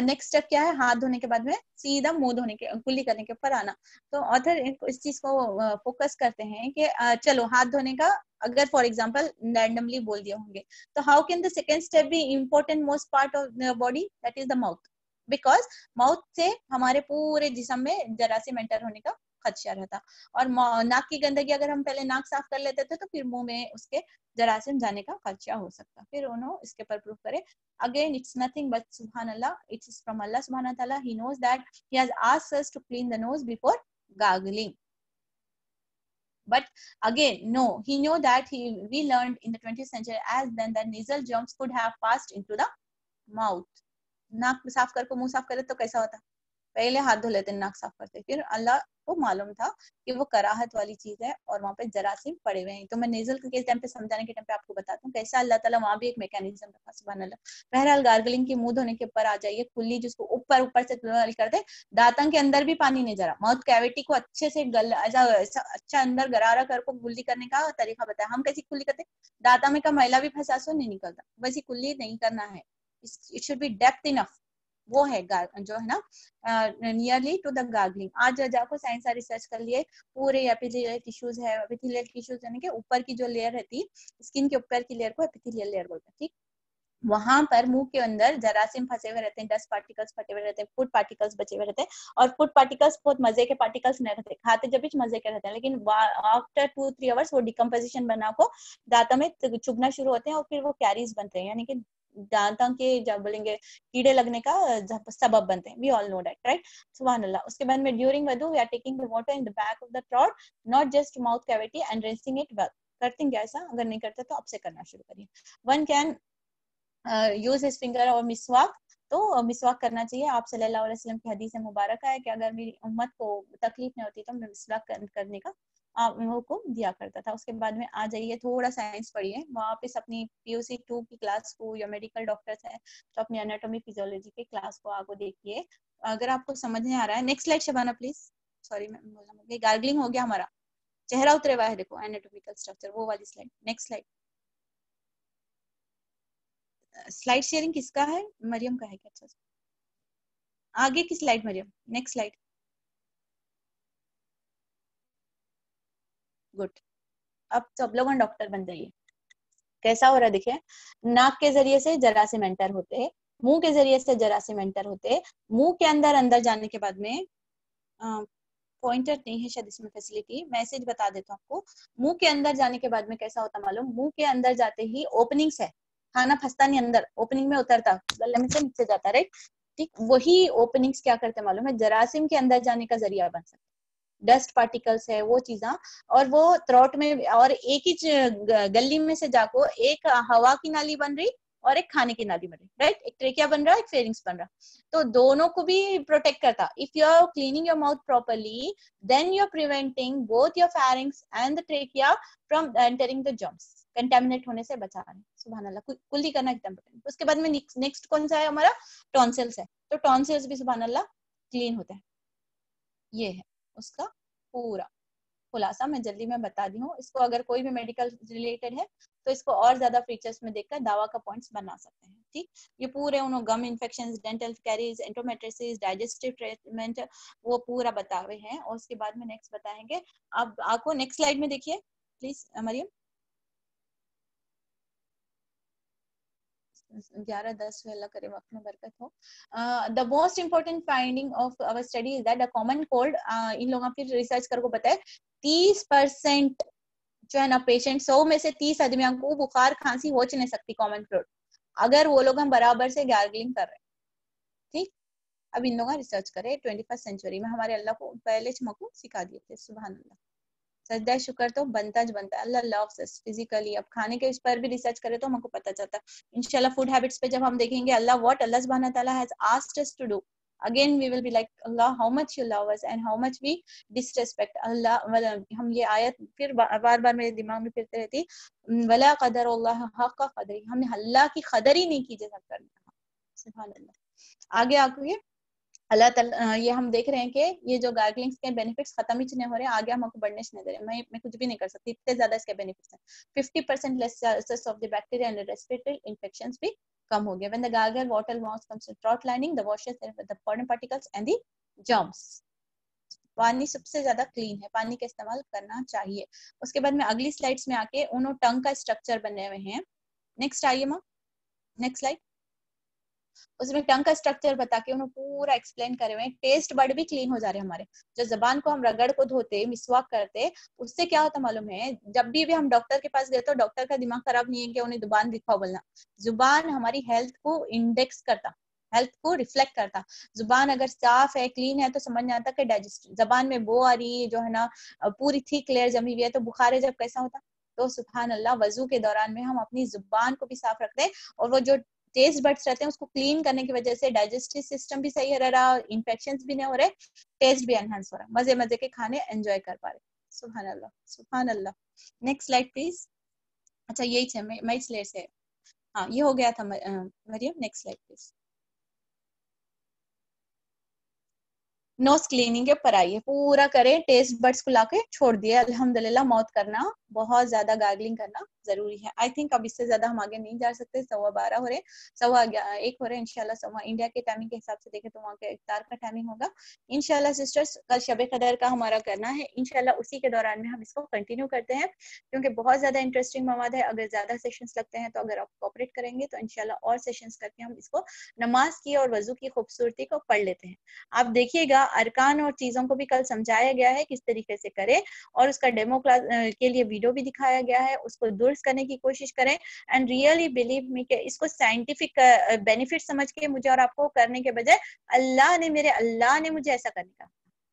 नेक्स्ट स्टेप क्या है? हाथ धोने के बाद में सीधा मुँह धोने के कुल्ली करने के ऊपर आना। तो ऑथर इस चीज़ को फोकस करते हैं कि चलो, हाथ धोने का अगर फॉर एग्जांपल रैंडमली बोल दिए होंगे तो how can the second step be important most part of body that is the mouth because mouth से हमारे पूरे जिसम में जरासीम एंटर होने का खदशा रहता और नाक की गंदगी अगर हम पहले नाक साफ़ कर लेते थे तो फिर मुँह में उसके जरासीम जाने का खदशा हो सकता। फिर उन्होंने इसके ऊपर प्रूफ करे। अगेन इट्स नथिंग बट सुबहान अल्लाह इट्स फ्रॉम अल्लाह सुबहान ताला he knows that he has asked to clean the nose before gargling. But again, no, he knew that he, we learned in the 20th century as then that nasal germs could have passed into the mouth. नाक साफ़ करके मुँह साफ़ करे तो कैसा होता? पहले हाथ धो लेते नाक साफ़ करते। फिर अल्लाह को मालूम था कि वो कराहत वाली चीज़ है और वहाँ पे जरासीम पड़े हुए हैं। तो मैं नेजल के टाइम पे, समझाने के टाइम पे आपको बताता हूँ। कैसा अल्लाह ताला वहाँ भी एक मैकेनिज्म रखा सुबह अल्लाह बहरहाल गार्गलिंग की मुँह धोने के ऊपर आ जाइए, खुली जिसको ऊपर ऊपर से करते दातन के अंदर भी पानी नहीं जरा। माउथ कैविटी को अच्छे से गल अच्छा अंदर गरारा कर को गुल्ली करने का तरीका बताया। हम कैसी कुल्ली करते दाता में का मैला भी फंसा नहीं निकलता। वैसी कुल्ली नहीं करना है। It should be depth enough वो है जो है ना नियरली टू द गार्गलिंग आज जाको साइंस रिसर्च कर लिए, पूरे एपिथेलियल टिश्यूज है एपिथेलियल टिश्यूज यानी कि ऊपर की जो लेयर रहती स्किन के ऊपर की लेयर को एपिथेलियल लेयर बोलते हैं, ठीक? वहाँ पर मुँह के अंदर जरासीम फंसे हुए रहते हैं डस्ट पार्टिकल्स फटे हुए रहते हैं फ़ूड पार्टिकल्स बचे हुए रहते हैं, और फ़ूड पार्टिकल्स बहुत मज़े के पार्टिकल्स नहीं रहते, खाते जब भी मज़े के रहते हैं, लेकिन आफ्टर टू थ्री आवर्स वो डिकम्पोजिशन बना को दांतों में चुभना शुरू होते हैं और फिर वो कैरीज बनते हैं, यानी कि दांतों के जब बोलेंगे, कीड़े लगने का सबब बनते हैं। We all know that right सुबह उसके बाद में during वदू we are taking the water in the back of the throat not just mouth cavity and rinsing it well करते हैं ऐसा? अगर नहीं करते तो आपसे करना शुरू करिए। One can use his finger और मिसवाक तो मिसवाक करना चाहिए। आप सल्लल्लाहु अलैहि वसल्लम की हदीस मुबारक है कि अगर मेरी उम्मत को तकलीफ़ नहीं होती तो मैं मिसवाक करने का आप को दिया करता था। उसके बाद में आ जाइए, थोड़ा साइंस पढ़िए। वापस अपनी पीयूसी टू की क्लास को या मेडिकल डॉक्टर्स है तो अपनी एनाटॉमी फिजियोलॉजी के क्लास को आगे देखिए। अगर आपको समझ नहीं आ रहा है next slide Shabana please sorry मैं बोलना गार्गलिंग हो गया हमारा। चेहरा उतरे हुआ है, देखो एनाटोमिकल स्ट्रक्चर वो वाली slide next slide slide sharing किसका है? मरियम का है क्या? अच्छा आगे की slide Mariam. Next slide good. अब सब लोग डॉक्टर बन जाइए। कैसा हो रहा देखिए। नाक के ज़रिए से जरासीम एंटर होते मुँह के ज़रिए से जरासीम एंटर होते मुँह के अंदर अंदर जाने के बाद में पॉइंटर नहीं है शायद इसमें फैसिलिटी मैसेज बता देता हूँ आपको। मुँह के अंदर जाने के बाद में कैसा होता मालूम? मुँह के अंदर जाते ही ओपनिंग्स है। खाना फंसता नहीं अंदर ओपनिंग में उतरता, गले में से नीचे जाता राइट ठीक, वही ओपनिंग्स क्या करते मालूम है? जरासीम के अंदर जाने का ज़रिया बन सकता डस्ट पार्टिकल्स है, वो चीजा, और वो थ्रोट में और एक ही गली में से जाको एक हवा की नाली बन रही और एक खाने की नाली बन रही राइट एक ट्रेकिया बन रहा, एक फेरिंग्स बन रहा। तो दोनों को भी प्रोटेक्ट करता। If you are cleaning your mouth properly then you are preventing both your pharynx and the trachea from entering the germs contaminate होने से बचा रहे। सुबह अल्लाह कुल्ली करना एकदम उसके बाद में नेक्स्ट कौन सा है हमारा? टॉन्सिल्स है। तो टॉन्सिल्स भी सुबह अल्लाह क्लीन होते हैं। ये है। उसका पूरा खुलासा मैं जल्दी में बता दी हूँ। इसको अगर कोई भी मेडिकल रिलेटेड है तो इसको और ज़्यादा फीचर्स में देखकर दावा का पॉइंट्स बना सकते हैं, ठीक? ये पूरे उन्होंने gum infection dental caries एंटोमेट्रेसिस digestive treatment वो पूरा बता हुए हैं। और उसके बाद में नेक्स्ट बताएँगे। अब आपको नेक्स्ट स्लाइड में देखिए प्लीज़ मरियम ग्यारह दस अल्लाह करे वक्त में बरकत हो। The most important finding of our study is that the common cold in लोगों की रिसर्च करके बताए तीस परसेंट जो है ना पेशेंट सौ में से तीस आदमियों को बुखार, खांसी हो नहीं सकती कॉमन कोल्ड अगर वो लोग हम बराबर से गार्गलिंग कर रहे हैं, ठीक? अब इन लोगों रिसर्च करे ट्वेंटी सेंचुरी में हमारे अल्लाह को पहले चमको सिखा दिए थे सुबह अल्लाह। सजदा शुक्र तो बनता ज बनता है। अल्लाह लव्स अस फिजिकली अब खाने के इस पर भी रिसर्च करे तो हमको पता चलता है। इंशाल्लाह फ़ूड हैबिट्स पे जब हम देखेंगे, अल्लाह व्हाट अल्लाह सुब्हान ताला has asked us to do again, we will be like Allah how much you love us and how much we disrespect. Allah हम ये आयत फिर बार बार मेरे दिमाग में फिरते रहती वला कदर अल्लाह हक कदरी। हमने अल्लाह की कदर ही नहीं की जैसा करना सुभान अल्लाह। आगे आगे अल्लाह तला ये हम देख रहे हैं कि ये जो गार्गलिंग्स के बेनिफिट्स खत्म ही नहीं हो रहे, आगे हमको बढ़ने नहीं दे रहे। मैं मैं कुछ भी नहीं कर सकती, इतने ज़्यादा इसके बेनिफिट्स हैं। Fifty percent less of the bacteria and respiratory infection भी कम हो गया। When the gargle water mass comes to throat lining, the washes the pollen particles and the पानी सबसे ज़्यादा क्लीन है, पानी का इस्तेमाल करना चाहिए। उसके बाद में अगली स्लाइड्स में आके उन्हों टंग का स्ट्रक्चर बने हुए हैं। नेक्स्ट आइए माँ। नेक्स्ट स्लाइड उसमें टंग का स्ट्रक्चर बता के उन्होंने पूरा एक्सप्लेन करे हुए टेस्ट बर्ड भी क्लीन हो जा रहे हैं हमारे। जो जबान को हम रगड़ को धोते मिसवाक करते उससे क्या होता मालूम है? जब भी, भी हम डॉक्टर के पास गए तो डॉक्टर का दिमाग खराब नहीं है कि उन्हें ज़ुबान दिखाओ बोलना। ज़ुबान हमारी हेल्थ को इंडेक्स करता हेल्थ को रिफ्लेक्ट करता। ज़ुबान अगर साफ़ है क्लीन है तो समझ में आता कि डाइजेस्ट जबान में बो आ रही है जो है ना पूरी थिक लेयर जमी हुई है तो बुखार है जब कैसा होता? तो सुबहान अल्लाह वज़ू के दौरान में हम अपनी ज़ुबान को भी साफ़ रखते हैं और वो जो टेस्ट बड्स रहते हैं, उसको क्लीन करने की वजह से डाइजेस्टिव सिस्टम भी सही रह रहा है इन्फेक्शन भी नहीं हो रहे टेस्ट भी एनहांस हो रहा मज़े मज़े के खाने एंजॉय कर पा रहे सुबहान अल्लाह सुबहान अल्लाह नेक्स्ट स्लाइड प्लीज़ अच्छा यही है मैं स्लाइड से हाँ ये हो गया था Mariam next slide please nose cleaning के ऊपर आइए। पूरा करें टेस्ट बर्ड्स को लाके छोड़ दिए। अल्हम्दुलिल्लाह, मौत करना बहुत ज़्यादा गार्गलिंग करना ज़रूरी है। आई थिंक अब इससे ज़्यादा हम आगे नहीं जा सकते। सवा बारह हो रहे सवा एक हो रहे इनशाला सवा। इंडिया के टाइमिंग के हिसाब से देखे तो वहाँ के इफ्तार का टाइमिंग होगा। इनशाला सिस्टर्स कल शब कदर का हमारा करना है। इनशाला उसी के दौरान में हम इसको कंटिन्यू करते हैं। क्योंकि बहुत ज़्यादा इंटरेस्टिंग मवाद है। अगर ज़्यादा सेशन लगते हैं तो अगर आप कॉपरेट करेंगे तो इनशाला और सेशन करके हम इसको नमाज़ की और वज़ू की खूबसूरती को पढ़ लेते हैं। आप देखिएगा अरकान और चीज़ों को भी कल समझाया गया है, किस तरीके से करें और उसका डेमो क्लास के लिए वीडियो भी दिखाया गया है, उसको दुरुस्त करने की कोशिश करें। एंड रियली बिलीव मी कि इसको साइंटिफिक बेनिफिट समझ के मुझे और आपको करने के बजाय अल्लाह ने मेरे, अल्लाह ने मुझे ऐसा करने का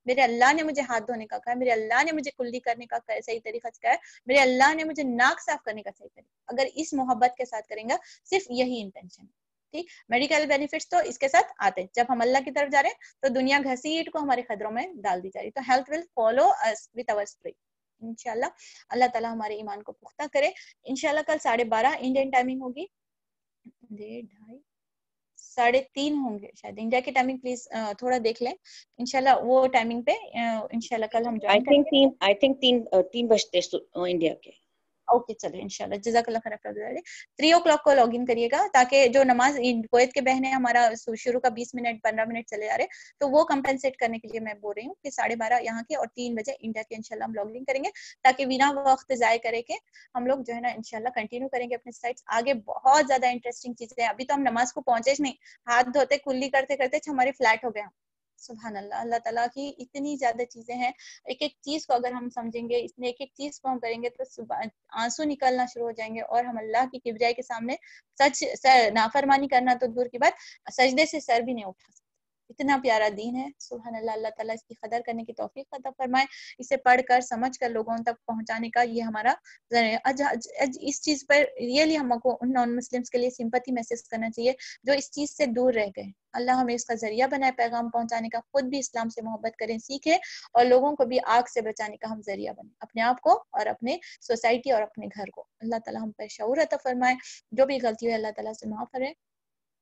मेरे अल्लाह ने मुझे हाथ धोने का कहा, मेरे अल्लाह ने मुझे कुल्ली करने का सही तरीका सिखाया मेरे अल्लाह ने मुझे नाक साफ़ करने का सही तरीका अगर इस मोहब्बत के साथ करेंगे, सिर्फ़ यही इंटेंशन ठीक मेडिकल बेनिफिट्स तो इसके साथ आते हैं। जब हम अल्लाह की तरफ़ जा रहे हैं तो दुनिया घसीट को हमारे खतरों में डाल दी जा रही तो health will follow us with our street इनशाला अल्लाह ताला हमारे ईमान को पुख्ता करे। इनशाला कल साढ़े बारह इंडियन टाइमिंग होगी। डेढ़ ढाई साढ़े तीन होंगे शायद। इंडिया की टाइमिंग प्लीज़ थोड़ा देख लें। इनशाला वो टाइमिंग पे इनशाला कल हम आई थिंक तीन आई थिंक तीन तीन बजते इंडिया के। ओके चलो इनशाला जजाकल्ला थ्री ओ क्लॉक को लॉग इन करिएगा, ताकि जो नमाज़ कोयत के बहने हमारा शुरू का बीस मिनट, पंद्रह मिनट चले जा रहे तो वो कंपेंसेट करने के लिए मैं बोल रही हूँ कि साढ़े बारह यहाँ के और तीन बजे इंडिया के इनशाला हम लॉग इन करेंगे, ताकि बिना वक्त जाय करे के हम लोग जो है ना इनशाला कंटिन्यू करेंगे अपने साइड आगे बहुत ज़्यादा इंटरेस्टिंग चीज़ें अभी तो हम नमाज़ को पहुँचे नहीं। हाथ धोते, कुल्ली करते करते हमारे फ्लैट हो गए सुबहान अल्लाह अल्लाह ताला की इतनी ज़्यादा चीज़ें हैं। एक एक चीज़ को अगर हम समझेंगे, इसमें एक एक चीज़ को हम करेंगे तो सुबह आँसू निकलना शुरू हो जाएँगे और हम अल्लाह की किबरिया के सामने सच, सर, नाफरमानी करना तो दूर की बात, सजदे से सर भी नहीं उठा सकते। इतना प्यारा दीन है। सुबह अल्लाह अल्लाह ताला इसकी कदर करने की तोफीक अता फरमाए। इसे पढ़कर समझ कर लोगों तक पहुँचाने का ये हमारा आज, आज, आज इस चीज़ पर रियली हमको उन नॉन मुस्लिम्स के लिए सिंपति मैसेज करना चाहिए जो इस चीज़ से दूर रह गए। अल्लाह हमें इसका ज़रिया बनाए पैगाम पहुँचाने का खुद भी इस्लाम से मोहब्बत करें सीखे और लोगों को भी आग से बचाने का हम ज़रिया बने अपने आप को और अपने सोसाइटी और अपने घर को। अल्लाह ताला हम पर शूर अता फरमाए। जो भी गलती हुई अल्लाह ताला से माफ़ करे।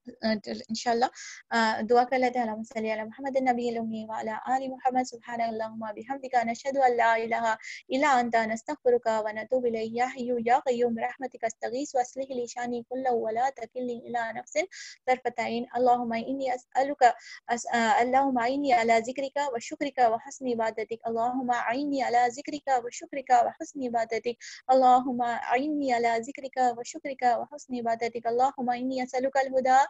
इंशाल्लाह दुआ कर लेते हैं अल्लाहुम्मा सल्ली अला मुहम्मद नबी उम्मी व अला आलि मुहम्मद सुब्हानकल्लाहुम्मा बिहम्दिका नशहदु अन ला इलाहा इल्ला अंता नस्तगफिरुका व नतूबु इलैक या हय्यु या क़य्यूम रहमतिका अस्तगीस व अस्लिह ली शानी कुल्लहु व ला तकिलनी इला नफ्सिन तरफत ऐन अल्लाहुम्मा इन्नी असअलुका अल्लाहुम्मा इन्नी अला ज़िक्रिका व शुक्रिका व हस्न इबादतिक अल्लाहुम्मा इन्नी अला ज़िक्रिका व शुक्रिका व हस्न इबादतिक अल्लाहुम्मा इन्नी अला ज़िक्रिका व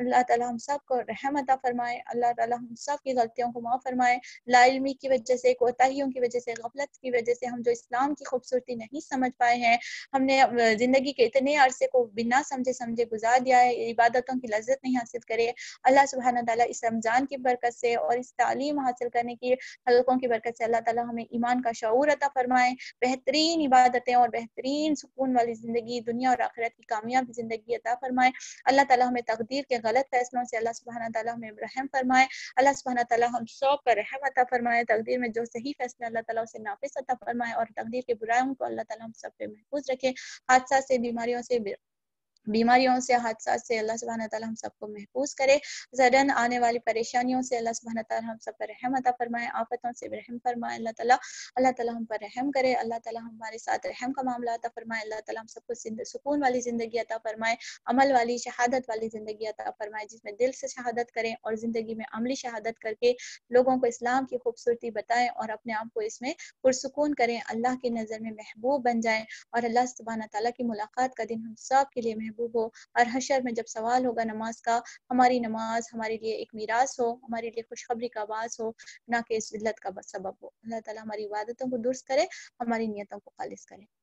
अल्लाह ताला हम सब को रहमत फरमाए अल्लाह ताला हम सब की गलतियों को माफ फरमाए लाइल्मी की वजह से को कोताहियों की वजह से, गफलत की वजह से हम जो इस्लाम की खूबसूरती नहीं समझ पाए हैं, हमने ज़िंदगी के इतने अरसे को बिना समझे समझे, गुजार दिया है, इबादतों की लज्जत नहीं हासिल करे। अल्लाह सुबहाना इस रमज़ान की बरकत से और इस तालीम हासिल करने की हल्कों की बरकत से अल्लाह ताला हमें ईमान का शूर अता फरमाए। बेहतरीन इबादतें और बेहतरीन सुकून वाली ज़िंदगी, दुनिया और आखिरत की कामयाब ज़िंदगी अता फरमाए। अल्लाह ताला हमें तकदीर के गलत फैसलों से अल्लाह सुबहाना ताला हमें रहम फरमाए। अल्लाह सुबहाना ताला हम सब पर रहम अता फरमाए। तकदीर में जो सही फैसला अल्लाह ताला उसे नाफिस अता फरमाए और तकदीर के बुराइयों को अल्लाह ताला हम सब पे महफूज रखे। हादसा से, बीमारियों से बीमारियों से हादसा से अल्लाह सुबहान ताला हम सबको महफूज करे। जरन आने वाली परेशानियों से अल्लाह सुबहान ताला हम सब पर रहम अता फरमाए, आफतों से रहम फरमाए। अल्लाह ताला अल्लाह ताला हम पर रहम करे, अल्लाह ताला हमारे साथ रहम का मामला अता फरमाए। अल्लाह ताला हम सबको सुकून वाली ज़िंदगी अता फरमाए, अमल वाली, शहादत वाली ज़िंदगी अता फरमाए, जिसमें दिल से शहादत करें और ज़िंदगी में अमली शहादत करके लोगों को इस्लाम की खूबसूरती बताएँ और अपने आप को इसमें पुरसकून करें। अल्लाह की नज़र में महबूब बन जाएँ और अल्लाह सुबहाना ताला की मुलाकात का दिन हम सब के लिए महबूब हो। और हशर में जब सवाल होगा नमाज़ का, हमारी नमाज़ हमारे लिए एक मीरास हो, हमारे लिए खुशखबरी का आवाज़ हो, ना कि इस जिल्लत का सबब हो। अल्लाह ताला हमारी इबादतों को दुरुस्त करे, हमारी नीयतों को खालिश करे।